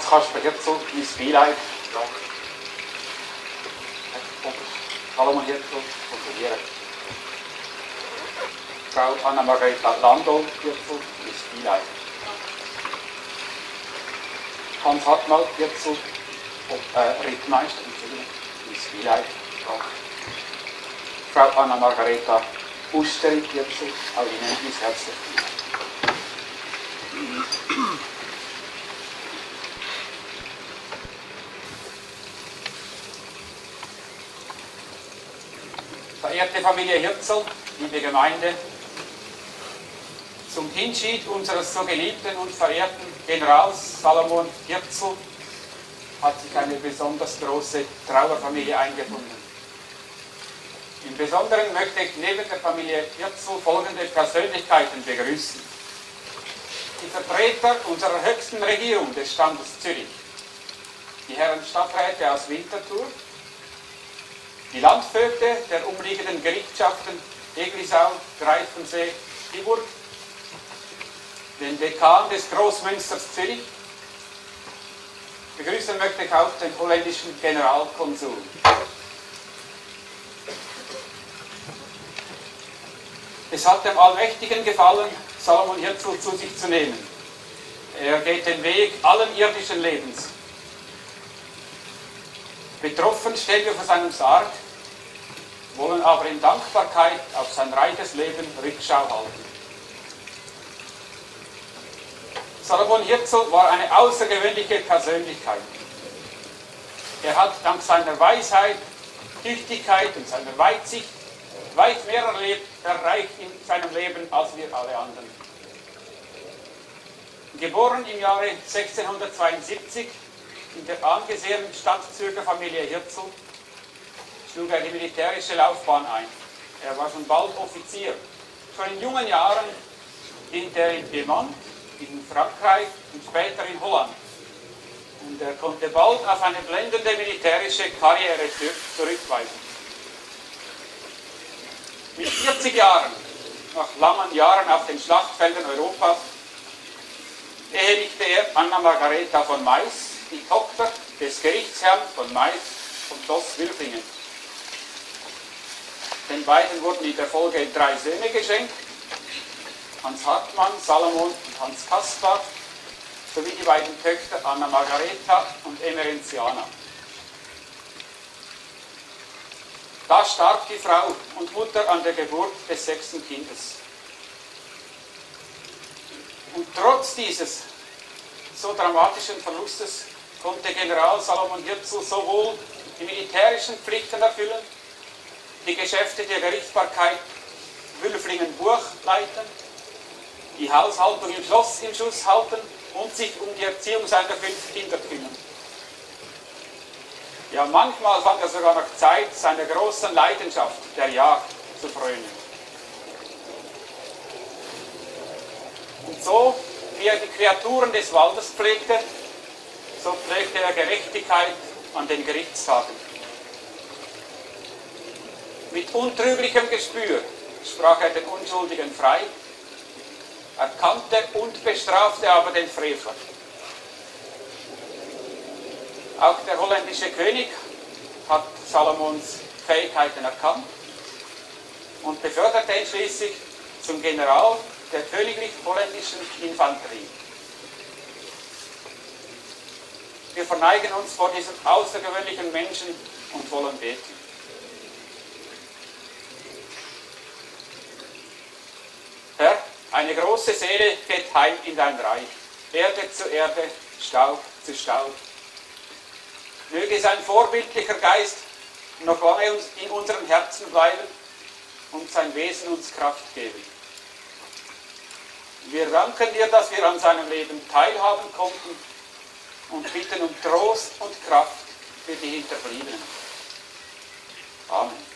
Partner Hans-Kasper Herzog, Miss Beileid. Salomon Herzog, kontrollieren. Frau Anna-Margareta Landau Herzog, Miss Beileid. Hans Hartmann Herzog, äh, Rittmeister, Entschuldigung, Miss Beileid. Frau Anna-Margareta Usteri Herzog, auch Ihnen Miss herzlich Verehrte Familie Hirzel, liebe Gemeinde, zum Hinschied unseres so geliebten und verehrten Generals Salomon Hirzel hat sich eine besonders große Trauerfamilie eingefunden. Im Besonderen möchte ich neben der Familie Hirzel folgende Persönlichkeiten begrüßen. Die Vertreter unserer höchsten Regierung des Standes Zürich, die Herren Stadträte aus Winterthur, die Landvögte der umliegenden Gerichtschaften Eglisau, Greifensee, Fribourg, den Dekan des Großmünsters Zürich, begrüßen möchte ich auch den holländischen Generalkonsul. Es hat dem Allmächtigen gefallen, Salomon Hirzel zu sich zu nehmen. Er geht den Weg allen irdischen Lebens Betroffen stehen wir vor seinem Sarg, wollen aber in Dankbarkeit auf sein reiches Leben Rückschau halten. Salomon Hirzel war eine außergewöhnliche Persönlichkeit. Er hat dank seiner Weisheit, Tüchtigkeit und seiner Weitsicht weit mehr erreicht in seinem Leben als wir alle anderen. Geboren im Jahre 1672 in der angesehenen Stadtzürcher Familie Hirzel schlug er die militärische Laufbahn ein. Er war schon bald Offizier. Schon in jungen Jahren diente er in Piemont, in Frankreich und später in Holland. Und er konnte bald auf eine blendende militärische Karriere zurückweisen. Mit 40 Jahren, nach langen Jahren auf den Schlachtfeldern Europas, ehelichte er Anna Margareta von Mais, die Tochter des Gerichtsherrn von Mais und Schloss Wilfingen. Den beiden wurden in der Folge drei Söhne geschenkt, Hans Hartmann, Salomon und Hans Kaspar, sowie die beiden Töchter Anna Margareta und Emerenziana. Da starb die Frau und Mutter an der Geburt des sechsten Kindes. Und trotz dieses so dramatischen Verlustes konnte General Salomon Hirzel sowohl die militärischen Pflichten erfüllen, die Geschäfte der Gerichtsbarkeit Wülflingen-Burg leiten, die Haushaltung im Schloss im Schuss halten und sich um die Erziehung seiner fünf Kinder kümmern. Ja, manchmal fand er sogar noch Zeit, seiner großen Leidenschaft, der Jagd, zu frönen. Und so, wie er die Kreaturen des Waldes pflegte, so pflegte er Gerechtigkeit an den Gerichtstagen. Mit untrüglichem Gespür sprach er den Unschuldigen frei, erkannte und bestrafte aber den Frevler. Auch der holländische König hat Salomons Fähigkeiten erkannt und beförderte ihn schließlich zum General der königlich holländischen Infanterie. Wir verneigen uns vor diesem außergewöhnlichen Menschen und wollen beten. Herr, eine große Seele geht heim in dein Reich, Erde zu Erde, Staub zu Staub. Möge sein vorbildlicher Geist noch lange in unseren Herzen bleiben und sein Wesen uns Kraft geben. Wir danken dir, dass wir an seinem Leben teilhaben konnten und bitten um Trost und Kraft für die Hinterbliebenen. Amen.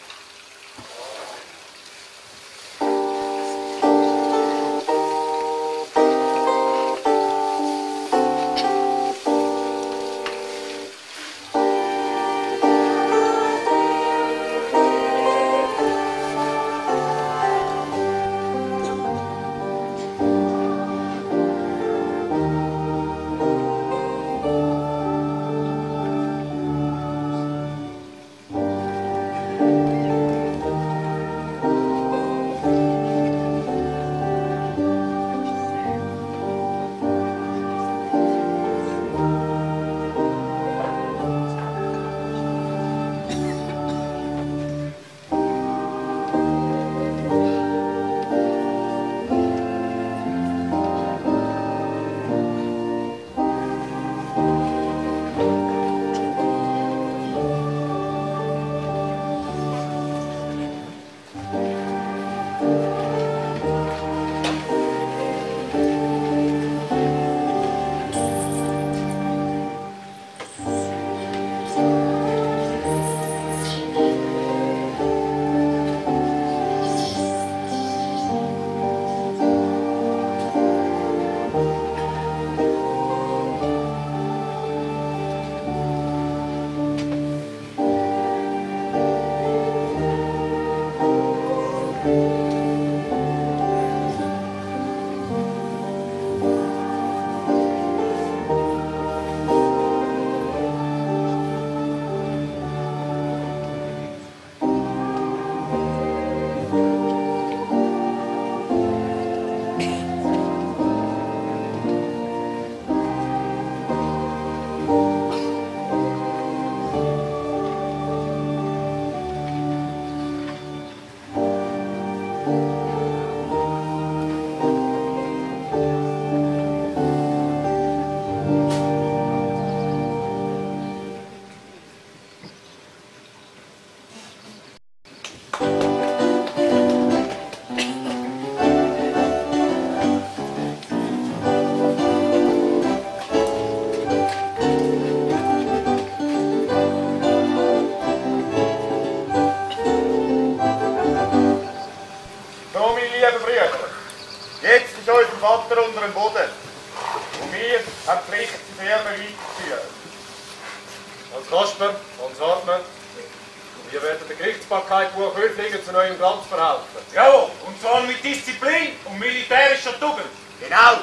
Höflingen zu neuem Glanz verhelfen. Jawohl, und zwar mit Disziplin und militärischer Tugend. Genau!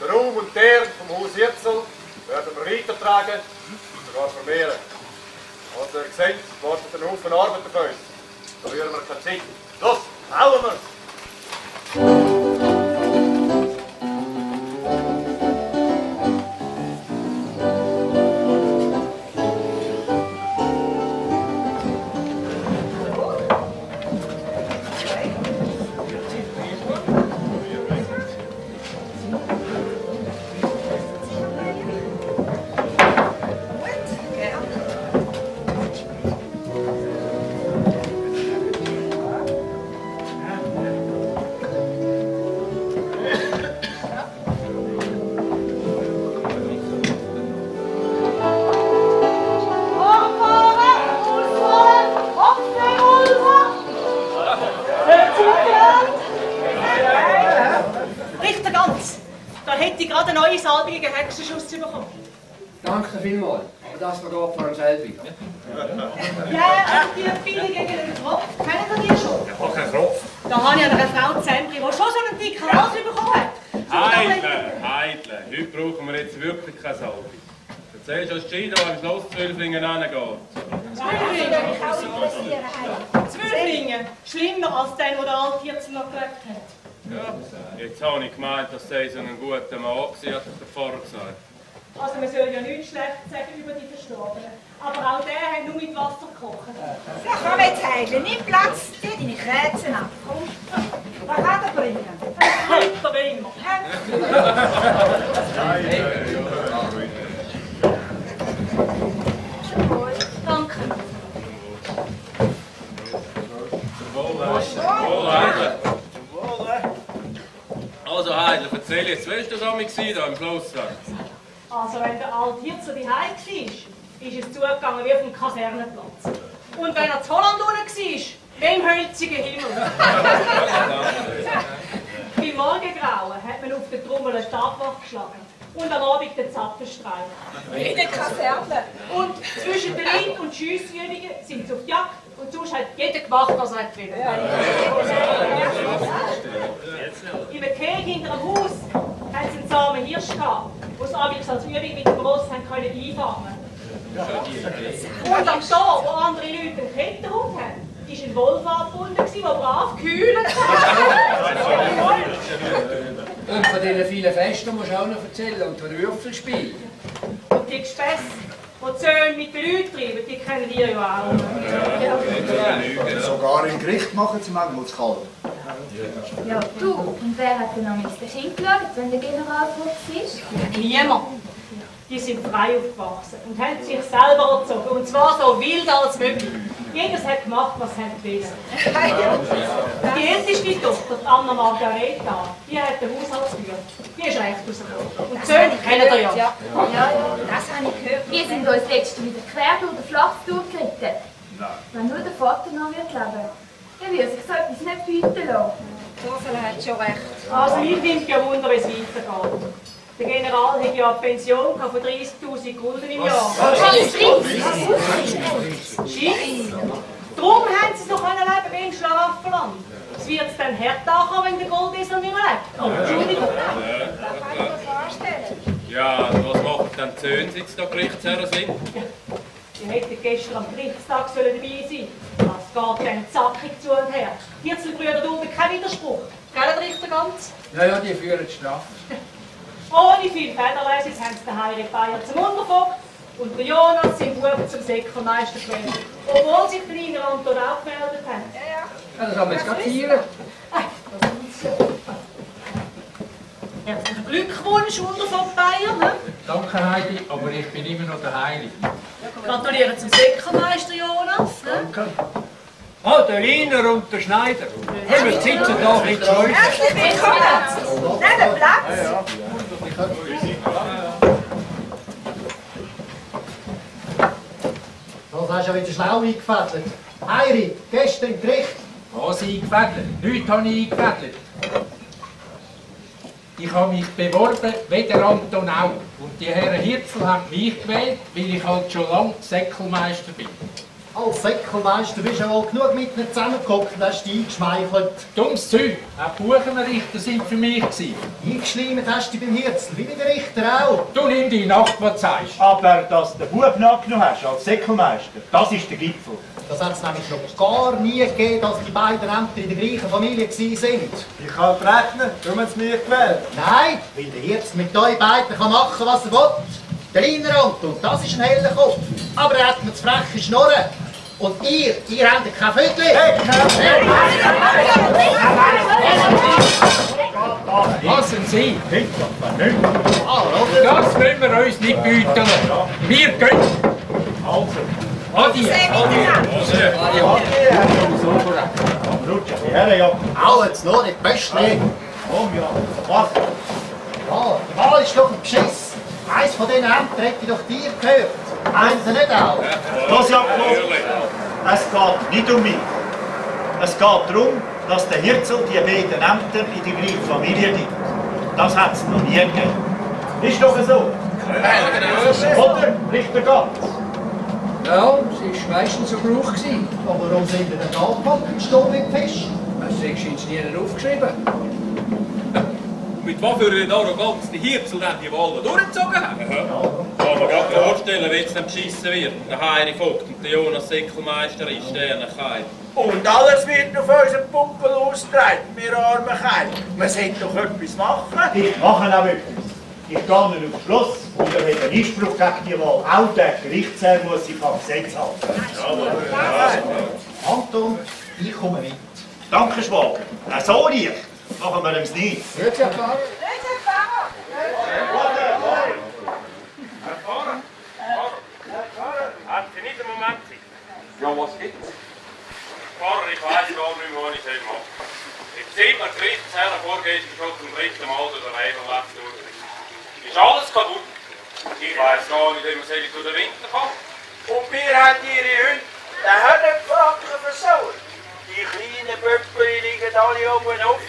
Der Ruhm und Ehre vom Haus Jetzel werden wir weitertragen und sogar vermehren. Also ihr seht, es wartet ein Haufen Arbeit auf uns. Da verlieren wir keine Zeit. Los, hauen wir! Hat. Ja, jetzt habe ich gemeint, dass sie so einen guten Mann war, hat der Pfarrer gesagt. Also man soll ja nichts schlecht sagen über die Verstorbenen. Aber auch der hat nur mit Wasser gekocht. Ja, komm jetzt, Heidle, nimm Platz, zieh deine Kerzen ab. Komm, was kann er bringen? Ritter wie immer. Danke. Heidle. Also Heidle, erzähl jetzt, wer war das am hier im Schlosswerk? Also wenn der alte Hirzel daheim war, ist es zugegangen wie auf dem Kasernenplatz. Und wenn er zu Holland unten war, wie im hölzigen Himmel. Beim Morgengrauen hat man auf der Trommel einen Stabwach geschlagen. Und am Abend den Zapfenstreich. In der Kaserne. Und zwischen den Rind- und Schiessübungen sind sie auf die Jagd. Und sonst hat jeder gemacht, was er will. Im Keg hinter dem Haus hat es einen zahmen Hirsch gehabt, der es abends als Übung mit dem Ross haben können einfangen Und am Tor, wo andere Leute einen Kettenhund haben, war ein Wolf angebunden, der brav gehüllt hat. Und von diesen vielen Festen musst du auch noch erzählen und von Würfelspiel. Und die Gespässe, die Söhne mit den Leuten treiben, die kennen ihr ja auch. Sogar im Gericht machen sie manchmal das Kalb. Ja, du. Und wer hat denn am meisten Kind geschaut, wenn der General fort ist? Niemand. Die sind frei aufgewachsen und haben sich selber erzogen. Und zwar so wild als möglich. Jedes hat gemacht, was er wollte. Die älteste Tochter, die Anna Margareta, die hat den Haushalt geführt. Die ist recht rausgekommen. Und die Söhne kennen ihr ja. Ja, ja, das habe ich gehört. Wir sind uns letzte wieder quer durch den Flach durchgeritten. Wenn nur der Vater noch wird leben, dann würde sich so etwas nicht bieten lassen. Ursula hat schon recht. Also mich nimmt ja Wunder, wie es weitergeht. Der General hat ja eine Pension von 30'000 Gulden im Jahr. Schiss. Darum haben sie so können leben wie im Schlafland. Es wird es dann hart ankommen, wenn der Goldesel nicht mehr lebt. Oh, Entschuldigung. Das kann ich mir vorstellen. Ja, was machen dann die Söhne, seit sie da Gerichtsherren sind? Sie hätten gestern am Gerichtstag sollen dabei sein Das geht dann zackig zu und her. Die Hirzelbrüder tun kein Widerspruch. Gell, der Richter ganz? Ja, ja, die führen die Strafe. Ohne viel Federleises haben sie den Heiri Bayer zum Untervogt und der Jonas sein Buben zum Säckermeister gewählt. Obwohl sich der Ingerland dort auch gemeldet haben. Ja, das haben wir jetzt gerade hier. Herzlichen Glückwunsch, Untervogt Bayer. Ne? Danke Heidi, aber ich bin immer noch der Heilig. Gratuliere zum Säckermeister Jonas. Ne? Ah, der Liner und der Schneider. Wir sitzen da in der Schleuse. Herzlich willkommen. Nehmt Platz. Das hast du ja wieder schlau eingefädelt. Heiri, gestern im Gericht. Was eingefädelt? Nichts habe ich eingefädelt. Ich habe mich beworben, wie der Anton auch. Und die Herren Hirzel haben mich gewählt, weil ich halt schon lange Säckelmeister bin. Als Säckelmeister bist du ja wohl genug mit ihnen zusammengeguckt und hast dich eingeschmeichelt. Dummes Zeug. Auch Buchenrichter sind für mich gewesen. Eingeschleimt hast du dich beim Hirzel, wie bei den Richter auch. Du nimm die Nacht, was du sagst. Aber dass du den Bub nachgenommen hast als Säckelmeister, das ist der Gipfel. Das hat es nämlich noch gar nie gegeben, dass die beiden Ämter in der gleichen Familie sind. Ich kann rechnen, darum haben sie mich gewählt. Nein, weil der Hirzel mit euch beiden kann machen, was er will. Der kleine Anton, das ist ein heller Kopf. Aber er hat mir zu freche Schnurren. Und ihr, ihr habt kein Viertel. Hey, Lassen Sie! Das wollen wir uns nicht bieten. Wir gehen! Also. Adi! Die. Auch jetzt nur nicht Böschli. Komm ja, was? Ja, der Wahl ist doch ein Beschiss. Eins von diesen Ämtern hätte doch dir gehört. Eins nicht auch. Das ja Es geht nicht um mich. Es geht darum, dass der Hirzel die beiden Ämter in die gleiche Familie gibt. Das hat es noch nie gegeben. Ist doch so. Oder, Richter Gatz? Ja, es war meistens so Brauch. gewesen. Aber warum sind wir denn da gekommen, stumm wie Fisch? Das ist nie aufgeschrieben. Mit was für einer Arroganz die Hirzel dann die Wahlen durchgezogen haben. Kann man gerade vorstellen, wie jetzt dann beschissen wird. Der Heiri Vogt und der Jonas Säckelmeister ist, der kein. Und alles wird auf unseren Pumpel ausgetragen, wir armen Kerl. Wir sollten doch etwas machen. Ich mache auch etwas. Ich gehe nun aufs Schloss und er hat einen Einspruch gegen die Wahl. Auch der Gerichtsherr muss sich am Gesetz halten. Anton, ich komme mit. Danke, Schwager. Äh, so nicht. Machen wir es nicht. Grüezi, Herr Pfarrer. Haben Sie nicht einen Moment Zeit? Ja, was gibt's? Pfarrer, ich weiss gar nicht mehr, was ich soll machen Im Zimmer Gerichtsherr vorgestern schon zum dritten Mal durch den Rebenweg durch. Ist alles kaputt. Ich weiss gar nicht, wie man soll durch den Winter kommen. Und wir haben ihre Hunde den Hörnerfracken versaut. Die kleinen Pöppel liegen alle oben auf.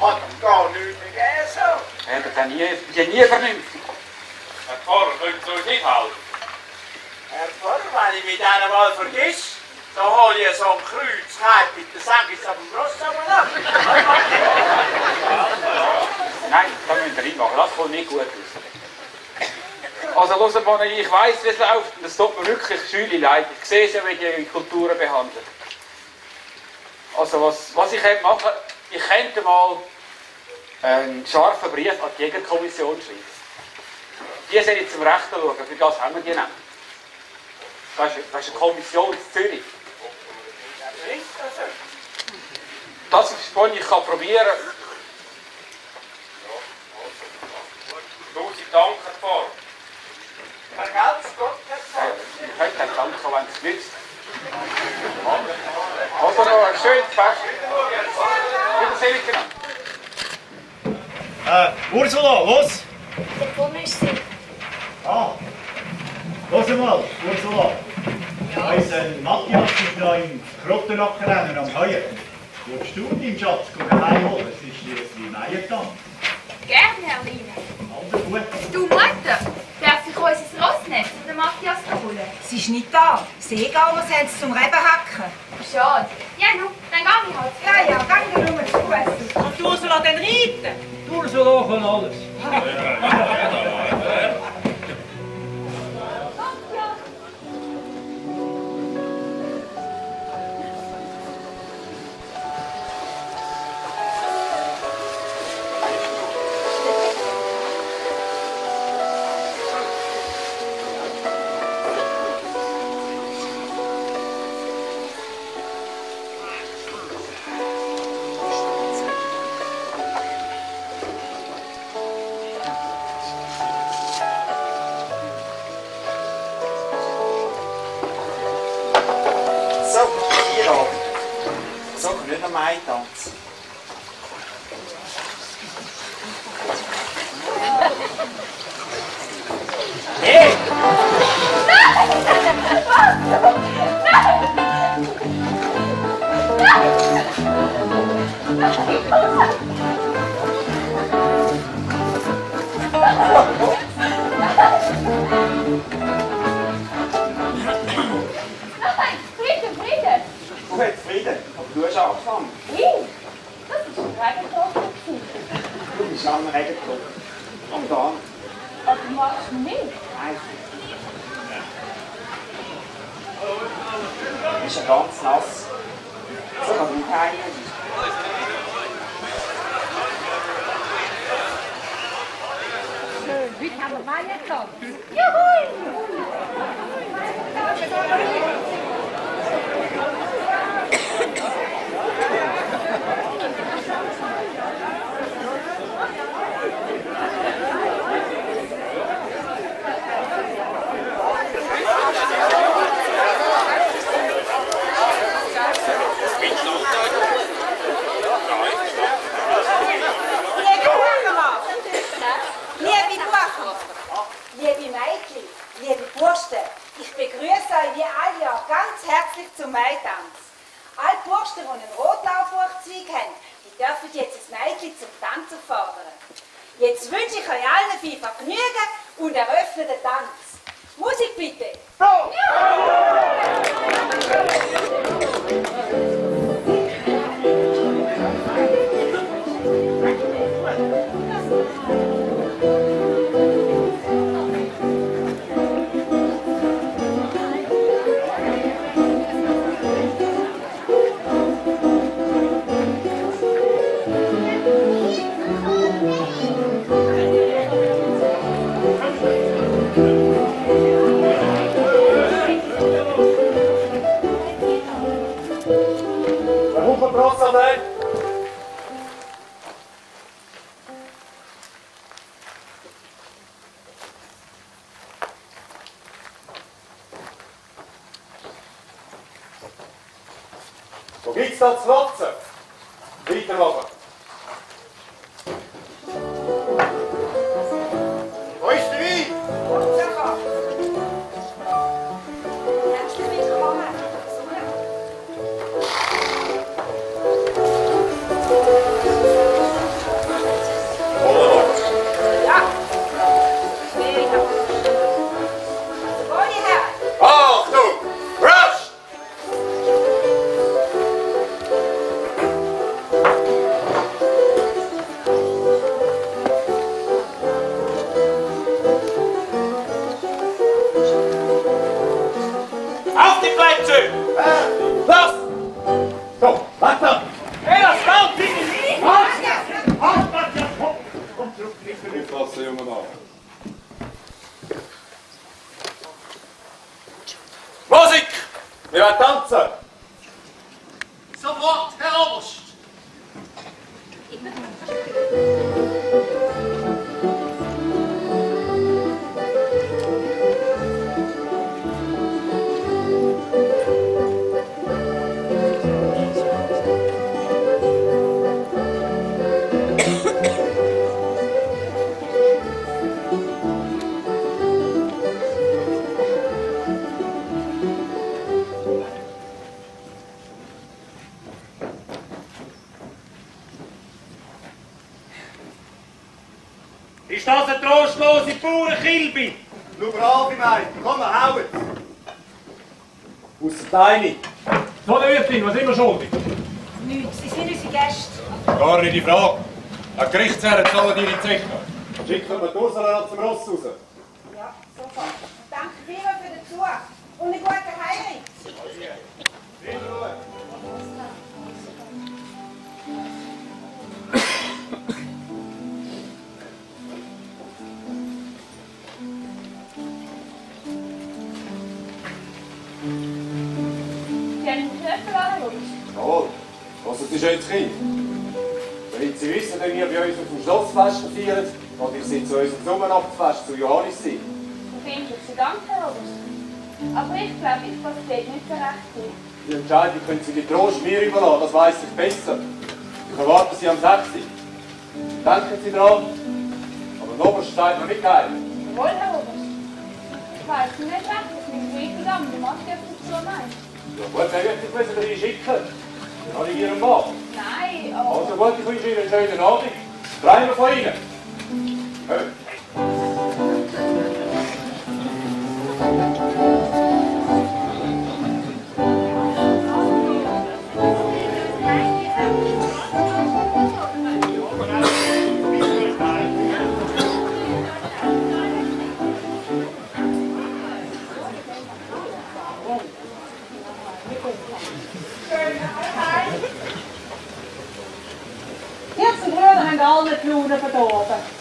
Hat gar nichts mehr gegeben so. Hätte er nie, die nie vernünftig. Herr Pfarrer, können Sie uns nicht helfen? Herr Pfarrer, wenn ich mich dann mal vergiss, dann hole ich so ein Kreuz, Kette mit der Säge auf dem Ross ab. Nein, das müsst ihr nicht machen. Das kommt nicht gut aus. Also, hört mal, ich weiss, wie es läuft. Und es tut mir wirklich schüle leid. Ich sehe ja, wie die Kulturen behandeln. Also, was, was ich könnte machen, ich könnte mal einen scharfen Brief an die Jägerkommission schreiben. Die sollen jetzt zum Rechten schauen, für das haben wir die nicht. Das ist, das ist eine Kommission in Zürich. Das ist, was ich kann probieren Tausend Dank, Herr Pfarrer. Vergelt's Gott, Herr. Ich könnte dann danken, wenn es nützt. Also noch ein schönes Fest. Wiedersehen miteinander. Äh, Ursula, los! Da vorne ist sie. Ah, los mal, Ursula. Unser Matthias ist da im Krottenackerrennen am Heuer. Willst du deinen Schatz heimholen? Es ist schließlich Meiertag. Gerne, Herr Line. Also gut. Du Mutter, darf ich unser Rossnetz von der Matthias holen? Sie ist nicht da. Seegaumers haben sie zum Reben hacken. Schade. Ja, nu, dann geh ich halt. Ja, ja, gang nur zu essen. Und Ursula den reiten? Ursula kann alles. hast angefangen. Ich? Das ist ein Regentropfen. Du bist auch ein Regentropfen. Und dann? Aber du machst mich nicht. Nein. Du bist ja ganz nass. So kann ich heim. Heute haben wir meine gehabt. Juhu! Liebe Buchen, liebe Mädchen, liebe Bursten, ich begrüße euch wie alle Jahr ganz herzlich zum Maitanz. Alle Bursten, die einen Rotlaufhochzeug haben, dürfen jetzt das Mädchen zum Tanzen fordern. Jetzt wünsche ich euch allen viel Vergnügen und eröffne den Tanz. Musik bitte! Der Deine. So, der Wirtin, was sind wir schuldig? Nichts, Sie sind unsere Gäste. Gar nicht die Frage. Ein Gerichtsherr zahlen deine Zeche. Schicken wir die Ursula zum Ross raus. Sommernachtfest zu Johannis sein. Vielen Dank, Herr Oberst. Aber ich glaube, ich passe dort nicht so recht hin. Die Entscheidung können Sie getrost mir überlassen, das weiss ich besser. Ich erwarte Sie am 6. Denken Sie dran. Aber ein Oberst steht noch nicht geil. Jawohl, Herr Oberst. Ich weiß nicht recht, was mit Griechen am so meint. Ja gut, dann würde ich müssen Sie schicken. Dann habe ich Ihren Mann. Nein, aber... Also gut, ich wünsche Ihnen einen schönen Abend. Drei von Ihnen. Hör. Brüder haben alle die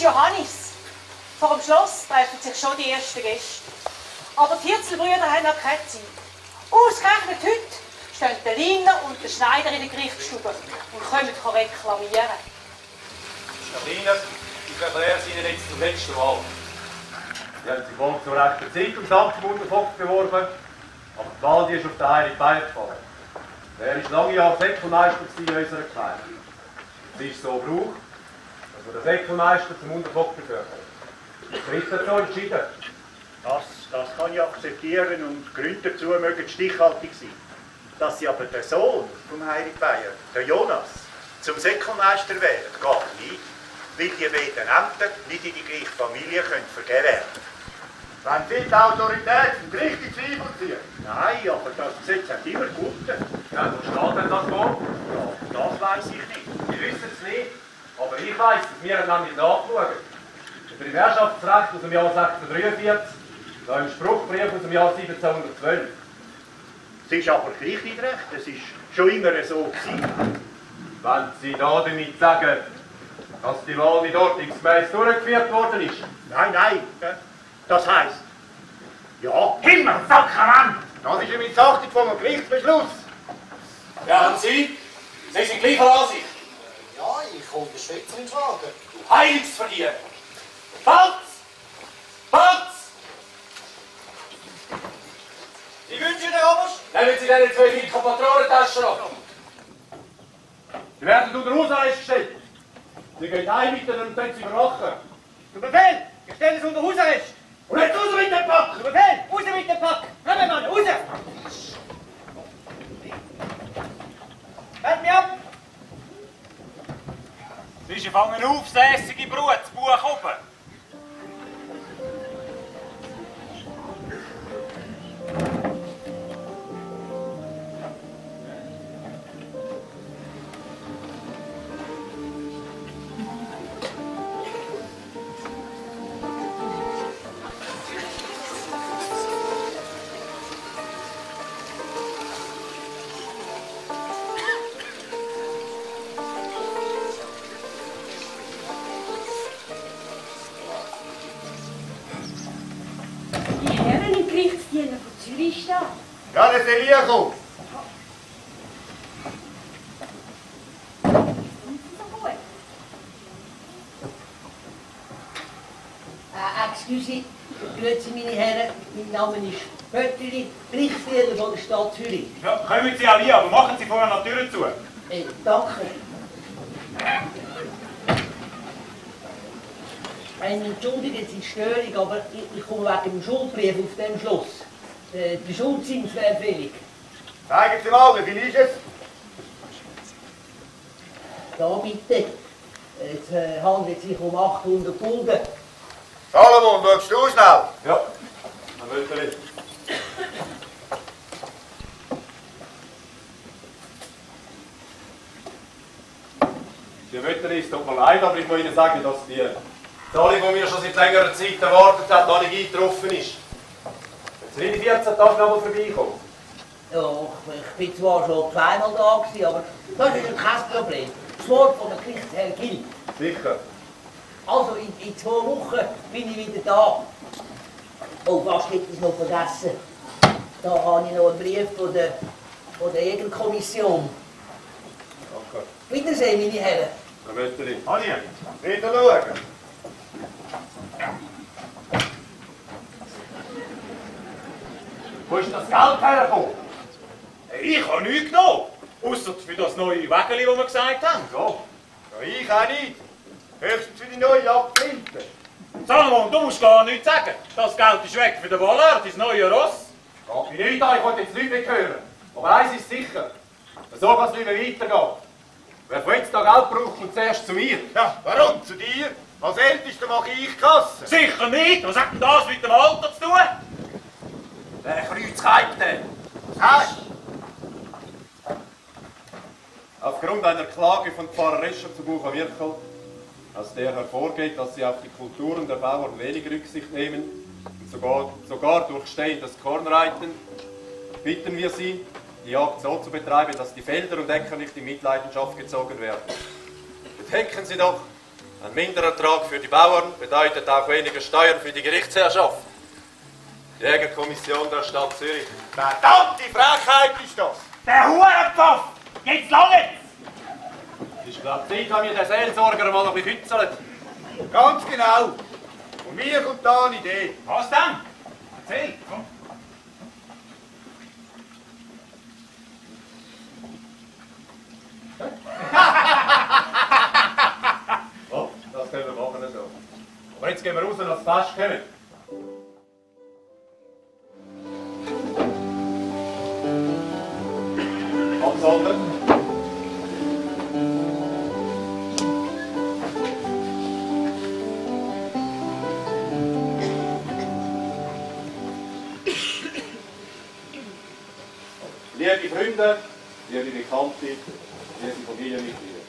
ist Johannis. Vor dem Schloss treffen sich schon die ersten Gäste. Aber die Hirzelbrüder haben noch keine Zeit. Ausgerechnet heute stehen der Liner und der Schneider in der Gerichtsstube und können reklamieren. Sabine, ich erkläre es Ihnen jetzt zum letzten Mal. Sie haben sich wohl zur rechten Zeit ums Amt zum Untervogt beworben, aber die Wahl die ist auf den Heiligen Bein gefallen. Er war lange Jahre Säckelmeister in unserer Gemeinde. Es ist so Brauch, man den Säckelmeister zum Untervogt befördert. Der Christ hat so entschieden. Das, das kann ich akzeptieren und Gründe dazu mögen stichhaltig sein. Dass sie aber den Sohn vom Heilig Bayer, der Jonas, zum Säckelmeister wählen, geht nicht, weil die beiden Ämter nicht in die gleiche Familie können vergeben werden. Wenn Sie die Autorität vom Gericht in Zweifel ziehen? Nein, aber das Gesetz hat immer gute. Ja, wo steht denn das vor? Ja, das weiß ich nicht. Sie wissen es nicht, aber ich weiss es. Wir haben nämlich nachgeschaut. Im Primärschaftsrecht aus dem Jahr 1643, da im Spruchbrief aus dem Jahr 1712. Es ist aber gleich nicht recht. Es ist schon immer so gewesen. Wenn Sie da damit sagen, dass die Wahl nicht ordnungsgemäß durchgeführt worden ist? Nein, nein. äh, Das heisst, ja, Himmel, Sakrament! Das ist eine Missachtung vom Gerichtsbeschluss. Ja, und Sie? Sie sind gleicher Ansicht. Ja, ich unterstütze in Frage. Du Heiligsverdiener! Falls! Falls! Ich wünsche Ihnen, Oberst. Nehmen Sie deine zwei linken Patronentaschen ab. Sie werden unter Hausarrest gestellt. Sie gehen heim mit ihnen und können sie überwachen. Zu Befehl! Ich stelle es unter Hausarrest. Und jetzt raus mit dem Pack! Zu Befehl! Raus mit dem Pack! Komm, Mann, raus! Halt mich ab! Sie fangen auf, sässige Brut, das Buch oben. Ja, das ist Elia gekommen. Äh, excuse, grüezi meine Herren, mein Name ist Pötteri, Berichterstatter von der Stadt Zürich. Ja, kommen Sie auch hier, aber machen Sie vorher noch die Tür zu. Äh, danke. Eine entschuldigen Sie die Störung, aber ich, ich komme wegen dem Schuldbrief auf dem Schloss. Der Schuldzins wäre fällig. Zeigen Sie mal, wie viel ist es? Da bitte. Es äh, handelt sich um 800 Gulden. Salomon, schaust du schnell? Ja, dann. Die Wetter ist tut mir leid, aber ich muss Ihnen sagen, dass die Zahlung, die mir schon seit längerer Zeit erwartet hat, noch nicht eingetroffen ist. Jetzt sind in 14 Tagen noch mal vorbeikommen. Ja, ich bin zwar schon zweimal da gewesen, aber das ist kein Problem. Das Wort von der Gerichtsherr gilt. Sicher. Also in, in zwei Wochen bin ich wieder da. Oh, was hätte ich noch vergessen? Da habe ich noch einen Brief von der, von der Jägerkommission. Danke. Wiedersehen, meine Herren. Herr Wetteri. Anja, wieder schauen. Wo ist das Geld hergekommen? Ich habe nichts genommen. Außer für das neue Wägeli, das wir gesagt haben. So. Ja, ich auch nicht. Höchstens für die neue Abfilter. Salomon, du musst gar nichts sagen. Das Geld ist weg für den Wallard, dein neue Ross. Geht mich nicht an, ich wollte jetzt nichts mehr hören. Aber eins ist sicher. So kann es nicht mehr weitergehen. Wer von jetzt da Geld braucht, kommt zuerst zu mir. Ja, warum zu dir? Als Ältester mache ich Kasse. Sicher nicht. Was hat denn das mit dem Alter zu tun? Wer Kreuzkeit denn? Was hast du? Aufgrund einer Klage von Pfarrer Rescher zu Bucher Wirkel, aus der hervorgeht, dass sie auf die Kulturen der Bauern wenig Rücksicht nehmen und sogar, sogar durch stehendes Korn reiten, bitten wir sie, die Jagd so zu betreiben, dass die Felder und Äcker nicht in Mitleidenschaft gezogen werden. Bedenken Sie doch, ein Minderertrag für die Bauern bedeutet auch weniger Steuern für die Gerichtsherrschaft. Jägerkommission der Stadt Zürich. Verdammte Frechheit ist das! Der Hurenpfaff! Jetzt lange! Ich glaube, Zeit haben wir den Seelsorger mal noch befützelt. Ganz genau. Und mir kommt da eine Idee. Was denn? Erzähl, komm. Oh, das können wir machen so. Aber jetzt gehen wir raus und ans Fest kommen. Absonder. Liebe Freunde, liebe Bekannte, liebe Familienmitglieder.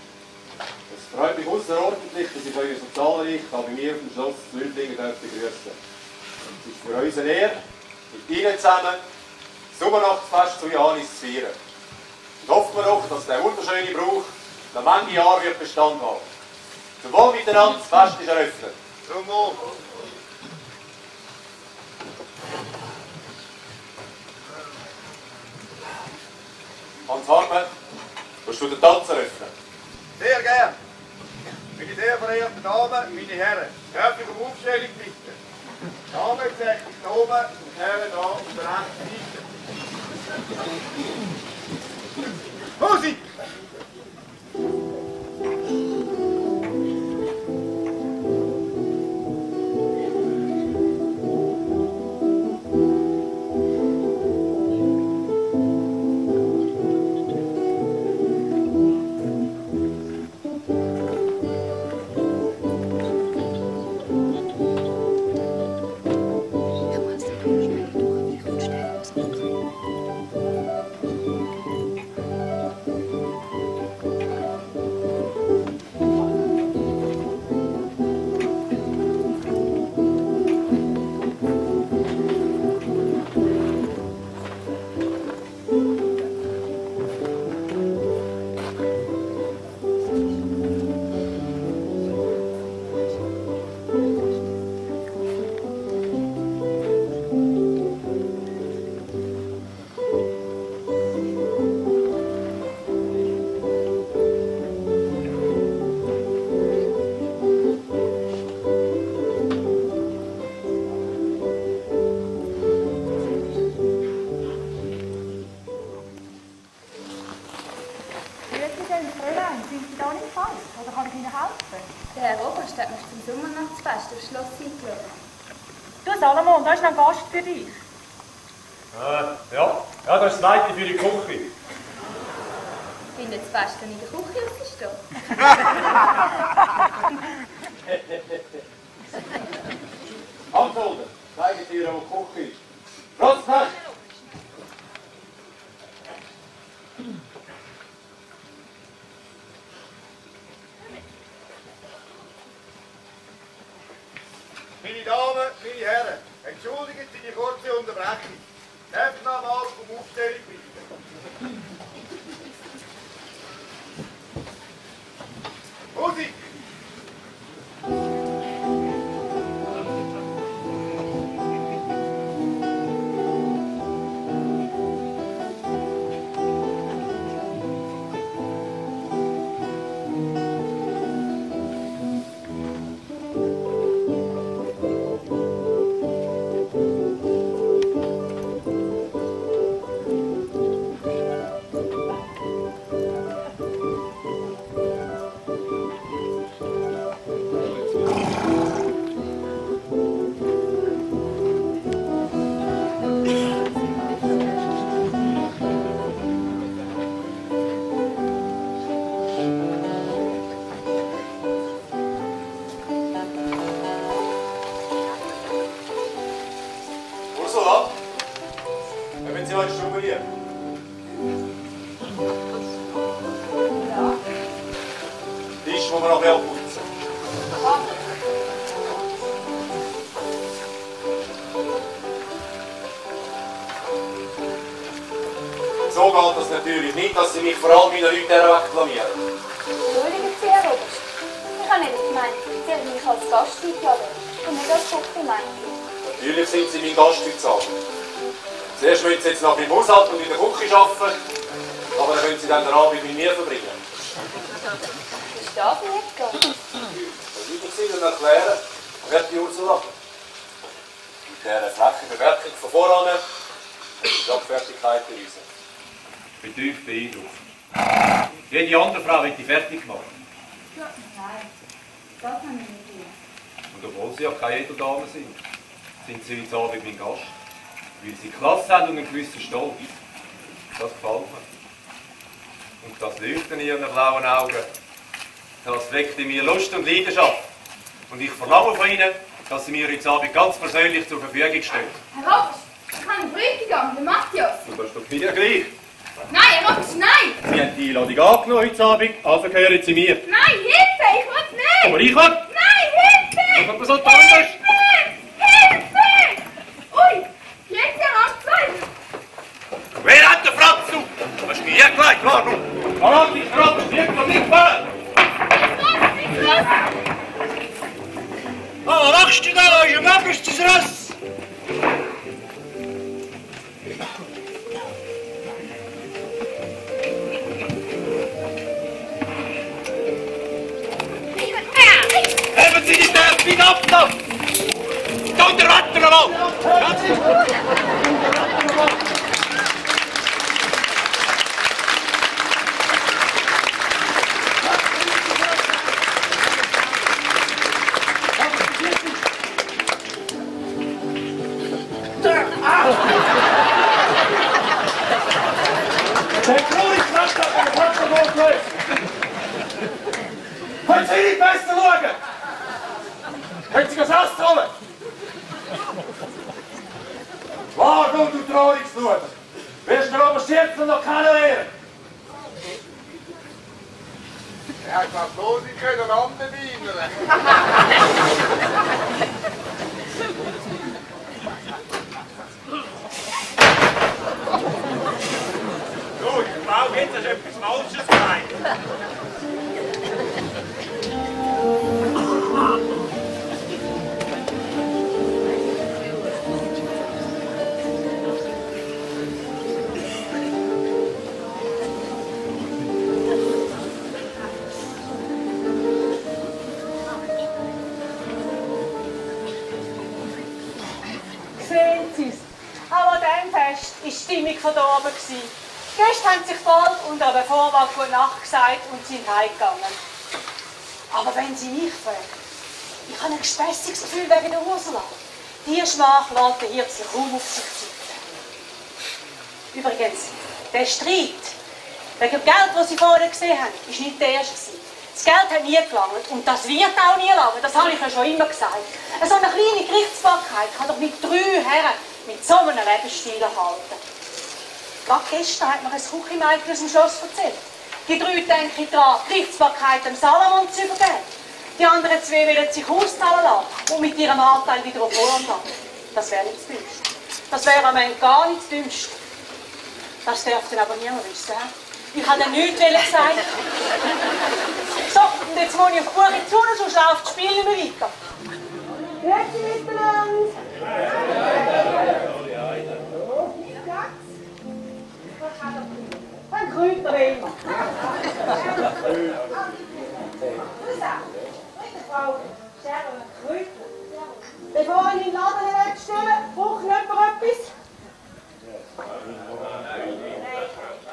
Es freut mich außerordentlich, dass ich euch so zahlreich bei mir auf dem Schloss Zwölflingen begrüßen Es ist für uns eine Ehre, mit Ihnen zusammen das Sommernachtfest zu Johannis zu feiern. Hoffen wir doch, dass der wunderschöne Brauch noch manche Jahre wird Bestand haben. Zum Wohl miteinander, das Fest ist eröffnet. Zum Wohl. Hans Hartmann, willst du den Tanz eröffnen? Sehr gern. Meine sehr verehrten Damen, meine Herren, darf ich um Aufstellung bitten? Damen zeigt da oben und Herren da auf der rechten Seite. 11! Exactly. Jetzt noch im Haushalt und in der Küche arbeiten, aber dann können Sie dann den Abend mit mir verbringen. Ist das nicht gut? Das will ich Ihnen erklären, werte Ursula. Mit dieser frechen Bemerkung von voran ist die Schlagfertigkeit bewiesen. Ich bin tief beeindruckt. Jede andere Frau hätte fertig gemacht. Tut mir leid. Das habe ich nicht gemacht. Und obwohl sie ja keine Edeldame sind, sind sie heute Abend mein Gast. Weil sie Klasse haben und einen gewissen Stolz. Das gefällt mir. Und das Leuchten in ihren blauen Augen, das weckt in mir Lust und Leidenschaft. Und ich verlange von ihnen, dass sie mir heute Abend ganz persönlich zur Verfügung stehen. Herr Oberst, ich habe einen Bräutigam, den Matthias. Und das ist doch mir gleich. Nein, Herr Oberst, nein! Sie haben die Einladung angenommen heute Abend, also gehören sie mir. Nein, Hilfe, ich will nicht! Aber ich will. Nein, Hilfe! Soll das anders? Hilfe! Hilfe! Ui, jetzt ja Anzeige! Wer hat den Franz zu? Das ist mir gleich klar. Hallo, die Frau, das wird doch nicht wahr. Oh, machst du da, ihr möchtest das Ross? Haben Sie die Nerven nicht abgenommen? Kommt der Wetter mal! Thank you. Sind heimgegangen. Aber wenn Sie mich fragen, ein gespässiges Gefühl wegen der Ursula. Die Schmach lässt der Hirzel kaum auf sich sitzen. Übrigens, der Streit wegen dem Geld, das Sie vorher gesehen haben, war nicht der erste. Das Geld hat nie gelangt und das wird auch nie langen, das habe ich ja schon immer gesagt. So eine kleine Gerichtsbarkeit kann doch nicht drei Herren mit so einem Lebensstil erhalten. Gerade gestern hat mir ein Küchenmädchen aus dem Schloss erzählt. Die drei denken daran, die Gerichtsbarkeit dem Salomon zu übergeben. Die anderen zwei wollen sich auszahlen lassen und mit ihrem Anteil wieder auf Holland. Das wäre nicht das Dümmste. Das wäre am Ende gar nicht das Dümmste. Das dürfte aber niemand wissen. Ich habe nichts gesagt. So, und jetzt muss ich auf Buche zu, sonst läuft das Spiel nicht mehr weiter. Grüezi miteinander. Wie Scherrer, Kräuter. Bevor ich den Laden wegstelle, braucht jemand etwas?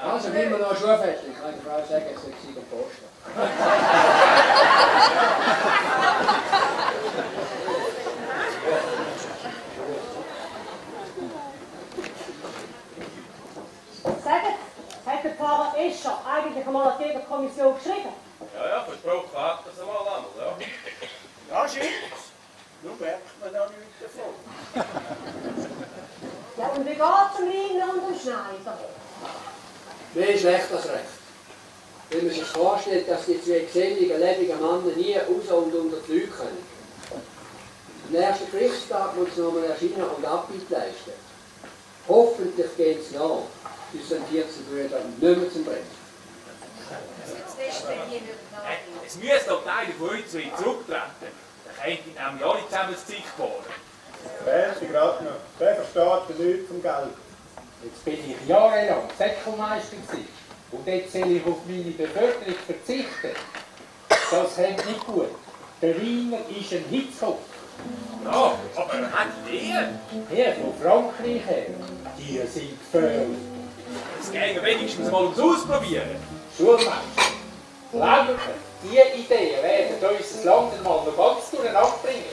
Also, gehen wir noch Schuhfest. Ich kann der Frau sagen, es sei sie posten. Sagen, hat der Pfarrer Escher eigentlich einmal an die Kommission geschrieben? Ja, ja, versprochen hat das einmal einmal, ja. Ja, schick's. Nun merkt man noch nichts davon. Ja, und wie geht's dem Liner und dem Schneider? Mehr schlecht als recht. Wenn man sich vorstellt, dass die zwei geselligen, lebenden Männer nie raus und unter die Leute können. Am nächsten Gerichtstag muss sie nochmal erscheinen und Abbild leisten. Hoffentlich geht es nach, bis sind 14 Brüder nicht mehr zum Brennen. Es müsste doch Teile von euch zwei zurücktreten. Dann könnten nämlich alle zusammen das Zeug bohren. Wer ist gerade noch? Wer versteht nichts vom Geld? Jetzt bin ich jahrelang Säckelmeister gewesen. Und jetzt soll ich auf meine Bevölkerung verzichten. Das kommt nicht gut. Der Wiener ist ein Hitzkopf. Ja, aber er hat Ideen. Hier, von Frankreich her. Die sind gefährlich. Es ginge wenigstens mal ums Ausprobieren. Schulmeister, glaubt mir, diese Ideen werden unser Land einmal noch ganz durcheinander bringen.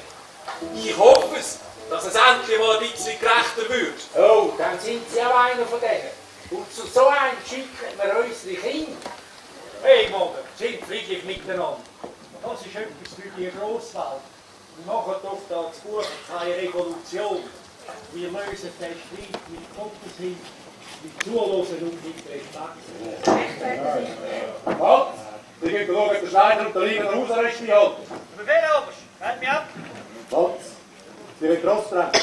Ich hoffe es, dass es endlich mal ein bisschen gerechter wird. Oh, dann sind Sie auch einer von denen. Und zu so einem schicken wir unsere Kinder. Hey, Mutter, sind friedlich miteinander. Das ist etwas für die Grosswelt. Wir machen doch da zu Buch keine Revolution. Wir lösen den Streit mit Gottes Hilfe, mit Zuhören und mit Respekt. Halt! Ich gehe schauen, der Schneider und der Liner den Hausarrest einhalten. Befehl, Oberst. Halt mich ab. Halt! Sie wird raustreten.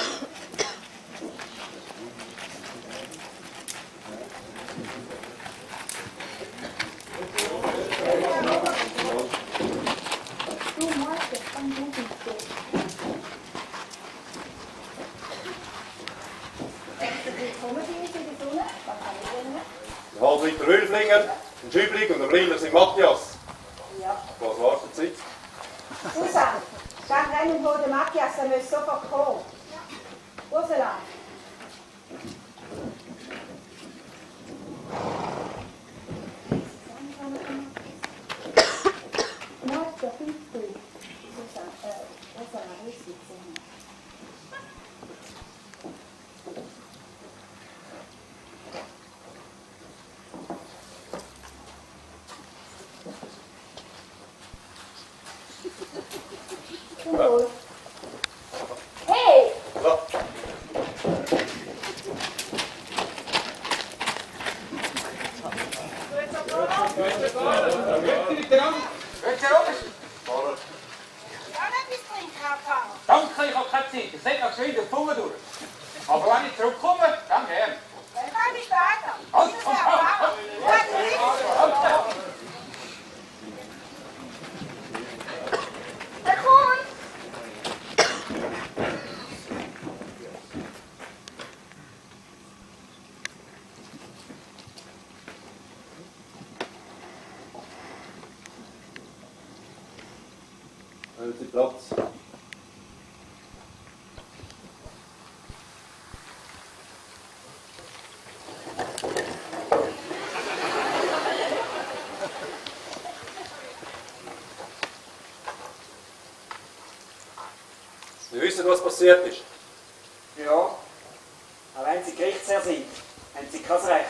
Ein halb Liter Ölflinger, ein Schübling und ein kleiner sind Matthias. Ja. Was wartet Sie? Susanne, rein und hol den Matthias, er muss sofort kommen. Ursula. Meister, bitte. Susanne, äh, Ursula, wo ist sie denn? Hey! Ja, nicht bis trinken, Herr Pfarrer. Danke, ich habe keine Zeit. Ich setze noch schnell den Fummel durch. Aber wenn ich zurückkomme, dann gern. Dann komm ich später. Halt, Tschüss, halt, Herr halt, Pfarrer. halt. Gute Nacht. Der Kuhn! Nehmen Sie Platz. Sie wissen, was passiert ist. Ja, auch wenn Sie Gerichtsherr sind, haben Sie kein Recht.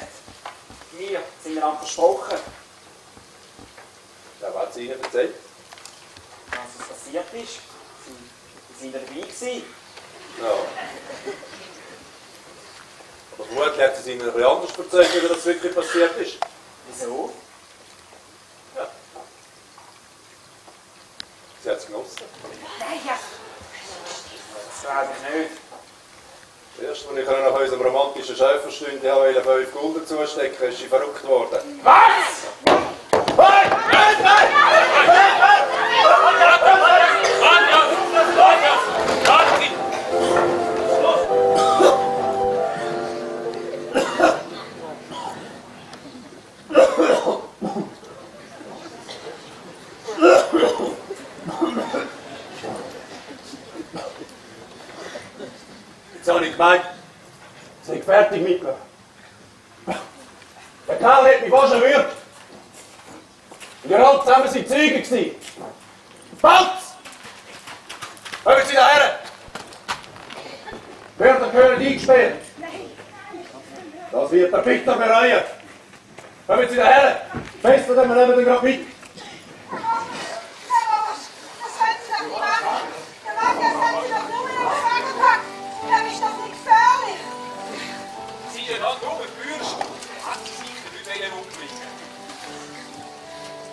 Sie den Hand oben führst, hat sie sich für den umblicken.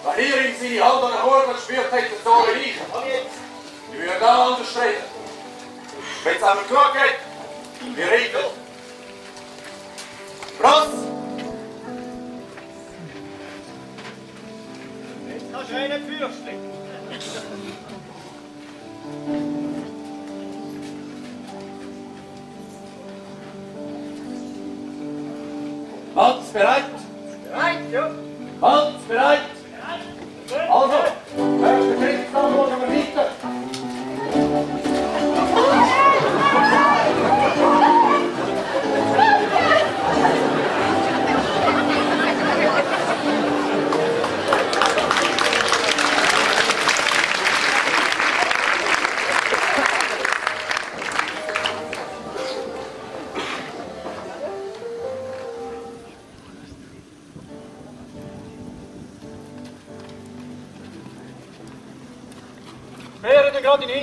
Wenn ihr in seine Hand an der Kurve gespürt hättet, so wie ich, die würden alle anders reden. Wenn es einmal gut geht, wir reden. Prost! Jetzt kannst du einen Fürstli. Alt bereit? Bereit, jo. Mats bereit? Bereit. Altså, første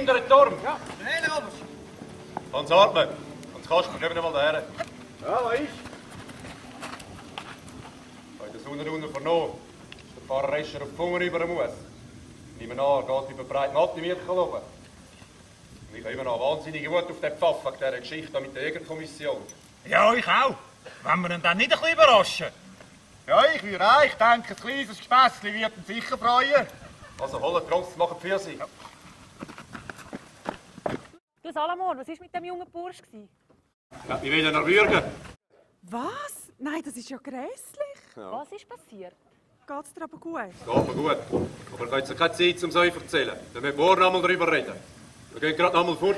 in den hinteren Turm? Ja, Hans Hartmann, Hans Kasper, gehen wir mal daher. Ja, was ist? Bei der Sonne unten vernommen, dass der Pfarrer Escher auf die Funger über muss. Ich nehme an, er geht über breit Matte Mirkel oben. Und ich habe immer noch wahnsinnige Wut auf den Pfaff wegen dieser Geschichte mit der Jägerkommission. Ja, ich auch. Wenn wir ihn dann nicht ein bisschen überraschen. Ja, ich würde auch. Ich denke, ein kleines Späßchen wird ihn sicher freuen. Also holen Trost, machen für sie. Du Salomon, was war mit dem jungen Bursch? gewesen? Ja, ich will ihn erwürgen. Was? Nein, das ist ja grässlich. Ja. Was ist passiert? Geht's dir aber gut? Geht mir gut. Aber ich habe jetzt keine Zeit, um es euch zu erzählen. Dann müssen wir morgen einmal darüber reden. Wir gehen gerade einmal fort.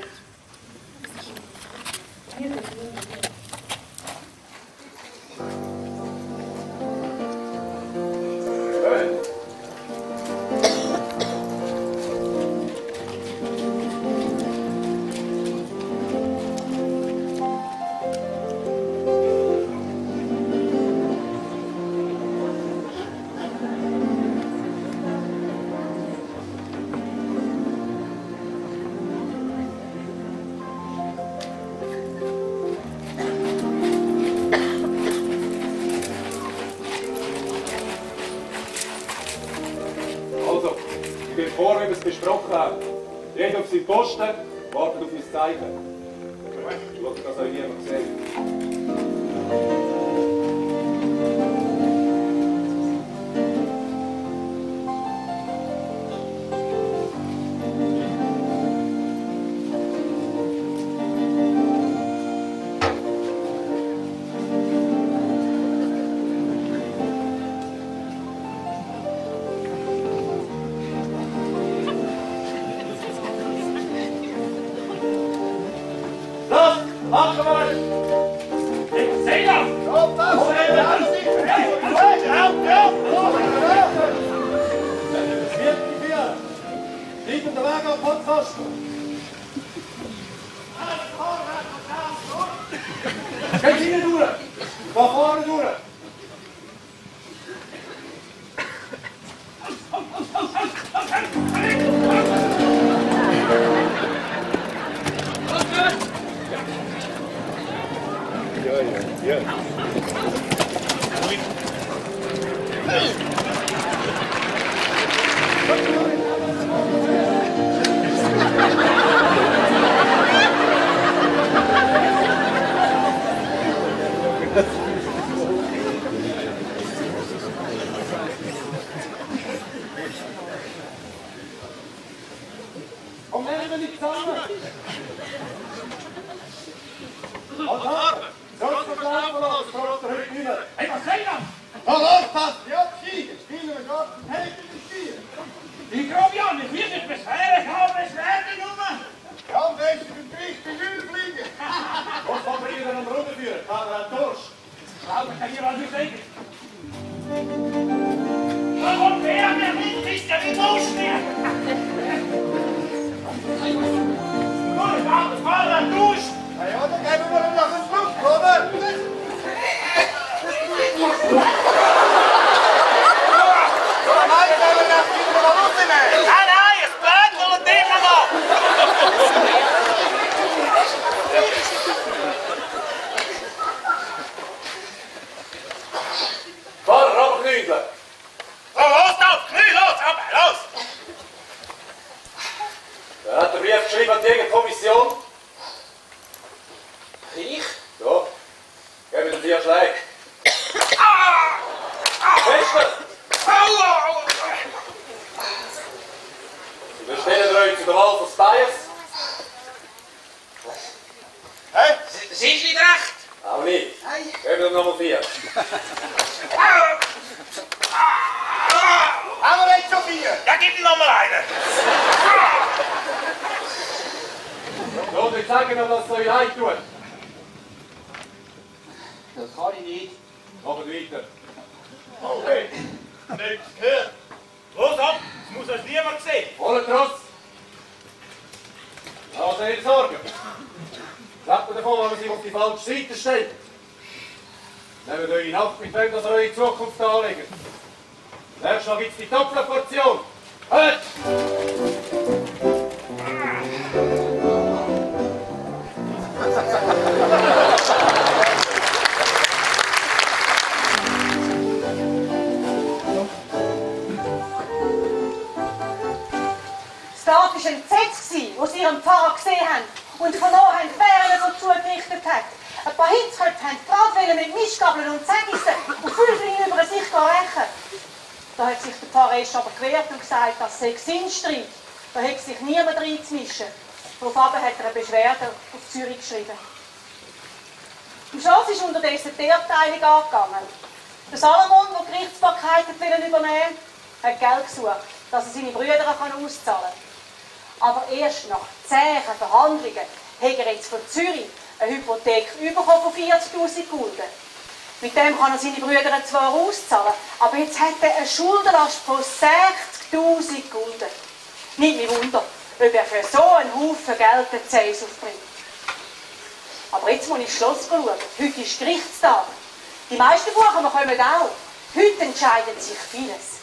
Nochmal jetzt schon vier? Ja, gib ihm noch mal einen. So, wir zeigen ihm, was es euch leid tut. Das kann ich nicht. Machen weiter. Okay. Nichts gehört. Los, ab, es muss uns niemand sehen. Voller Tross. Lass euch nicht sorgen. Mir davon, wenn man sich auf die falsche Seite stellt. Nehmt mit dem, dass eure Zukunft anlegt. Nächstes Mal es die Doppelportion. Hört! Das Tag war entsetzt, als sie ihren Pfarrer gesehen haben und verloren haben, wer ihnen so zugerichtet hat. Ein paar Hitzköpfe haben gerade mit Mischgabeln und Sägissen und Füllchen über sich rächen. Da hat sich der Pfarrer erst aber gewehrt und gesagt, das sei Sinnstreit. Da hätte sich niemand reinzumischen. Daraufhin hat er eine Beschwerde auf Zürich geschrieben. Am Schloss ist unterdessen die Abteilung angegangen. Der Salomon, der die Gerichtsbarkeit übernehmen hat Geld gesucht, dass er seine Brüder auszahlen kann. Aber erst nach zähen Verhandlungen hat er jetzt von Zürich eine Hypothek bekommen von 40'000 Gulden. Mit dem kann er seine Brüder zwar auszahlen, aber jetzt hat er eine Schuldenlast von 60'000 Gulden. Nicht mehr Wunder, ob er für so einen Haufen Geld den Zeus aufbringt. Aber jetzt muss ich ins Schloss schauen. Heute ist Gerichtstag. Die meisten Buchen kommen auch. Heute entscheidet sich vieles.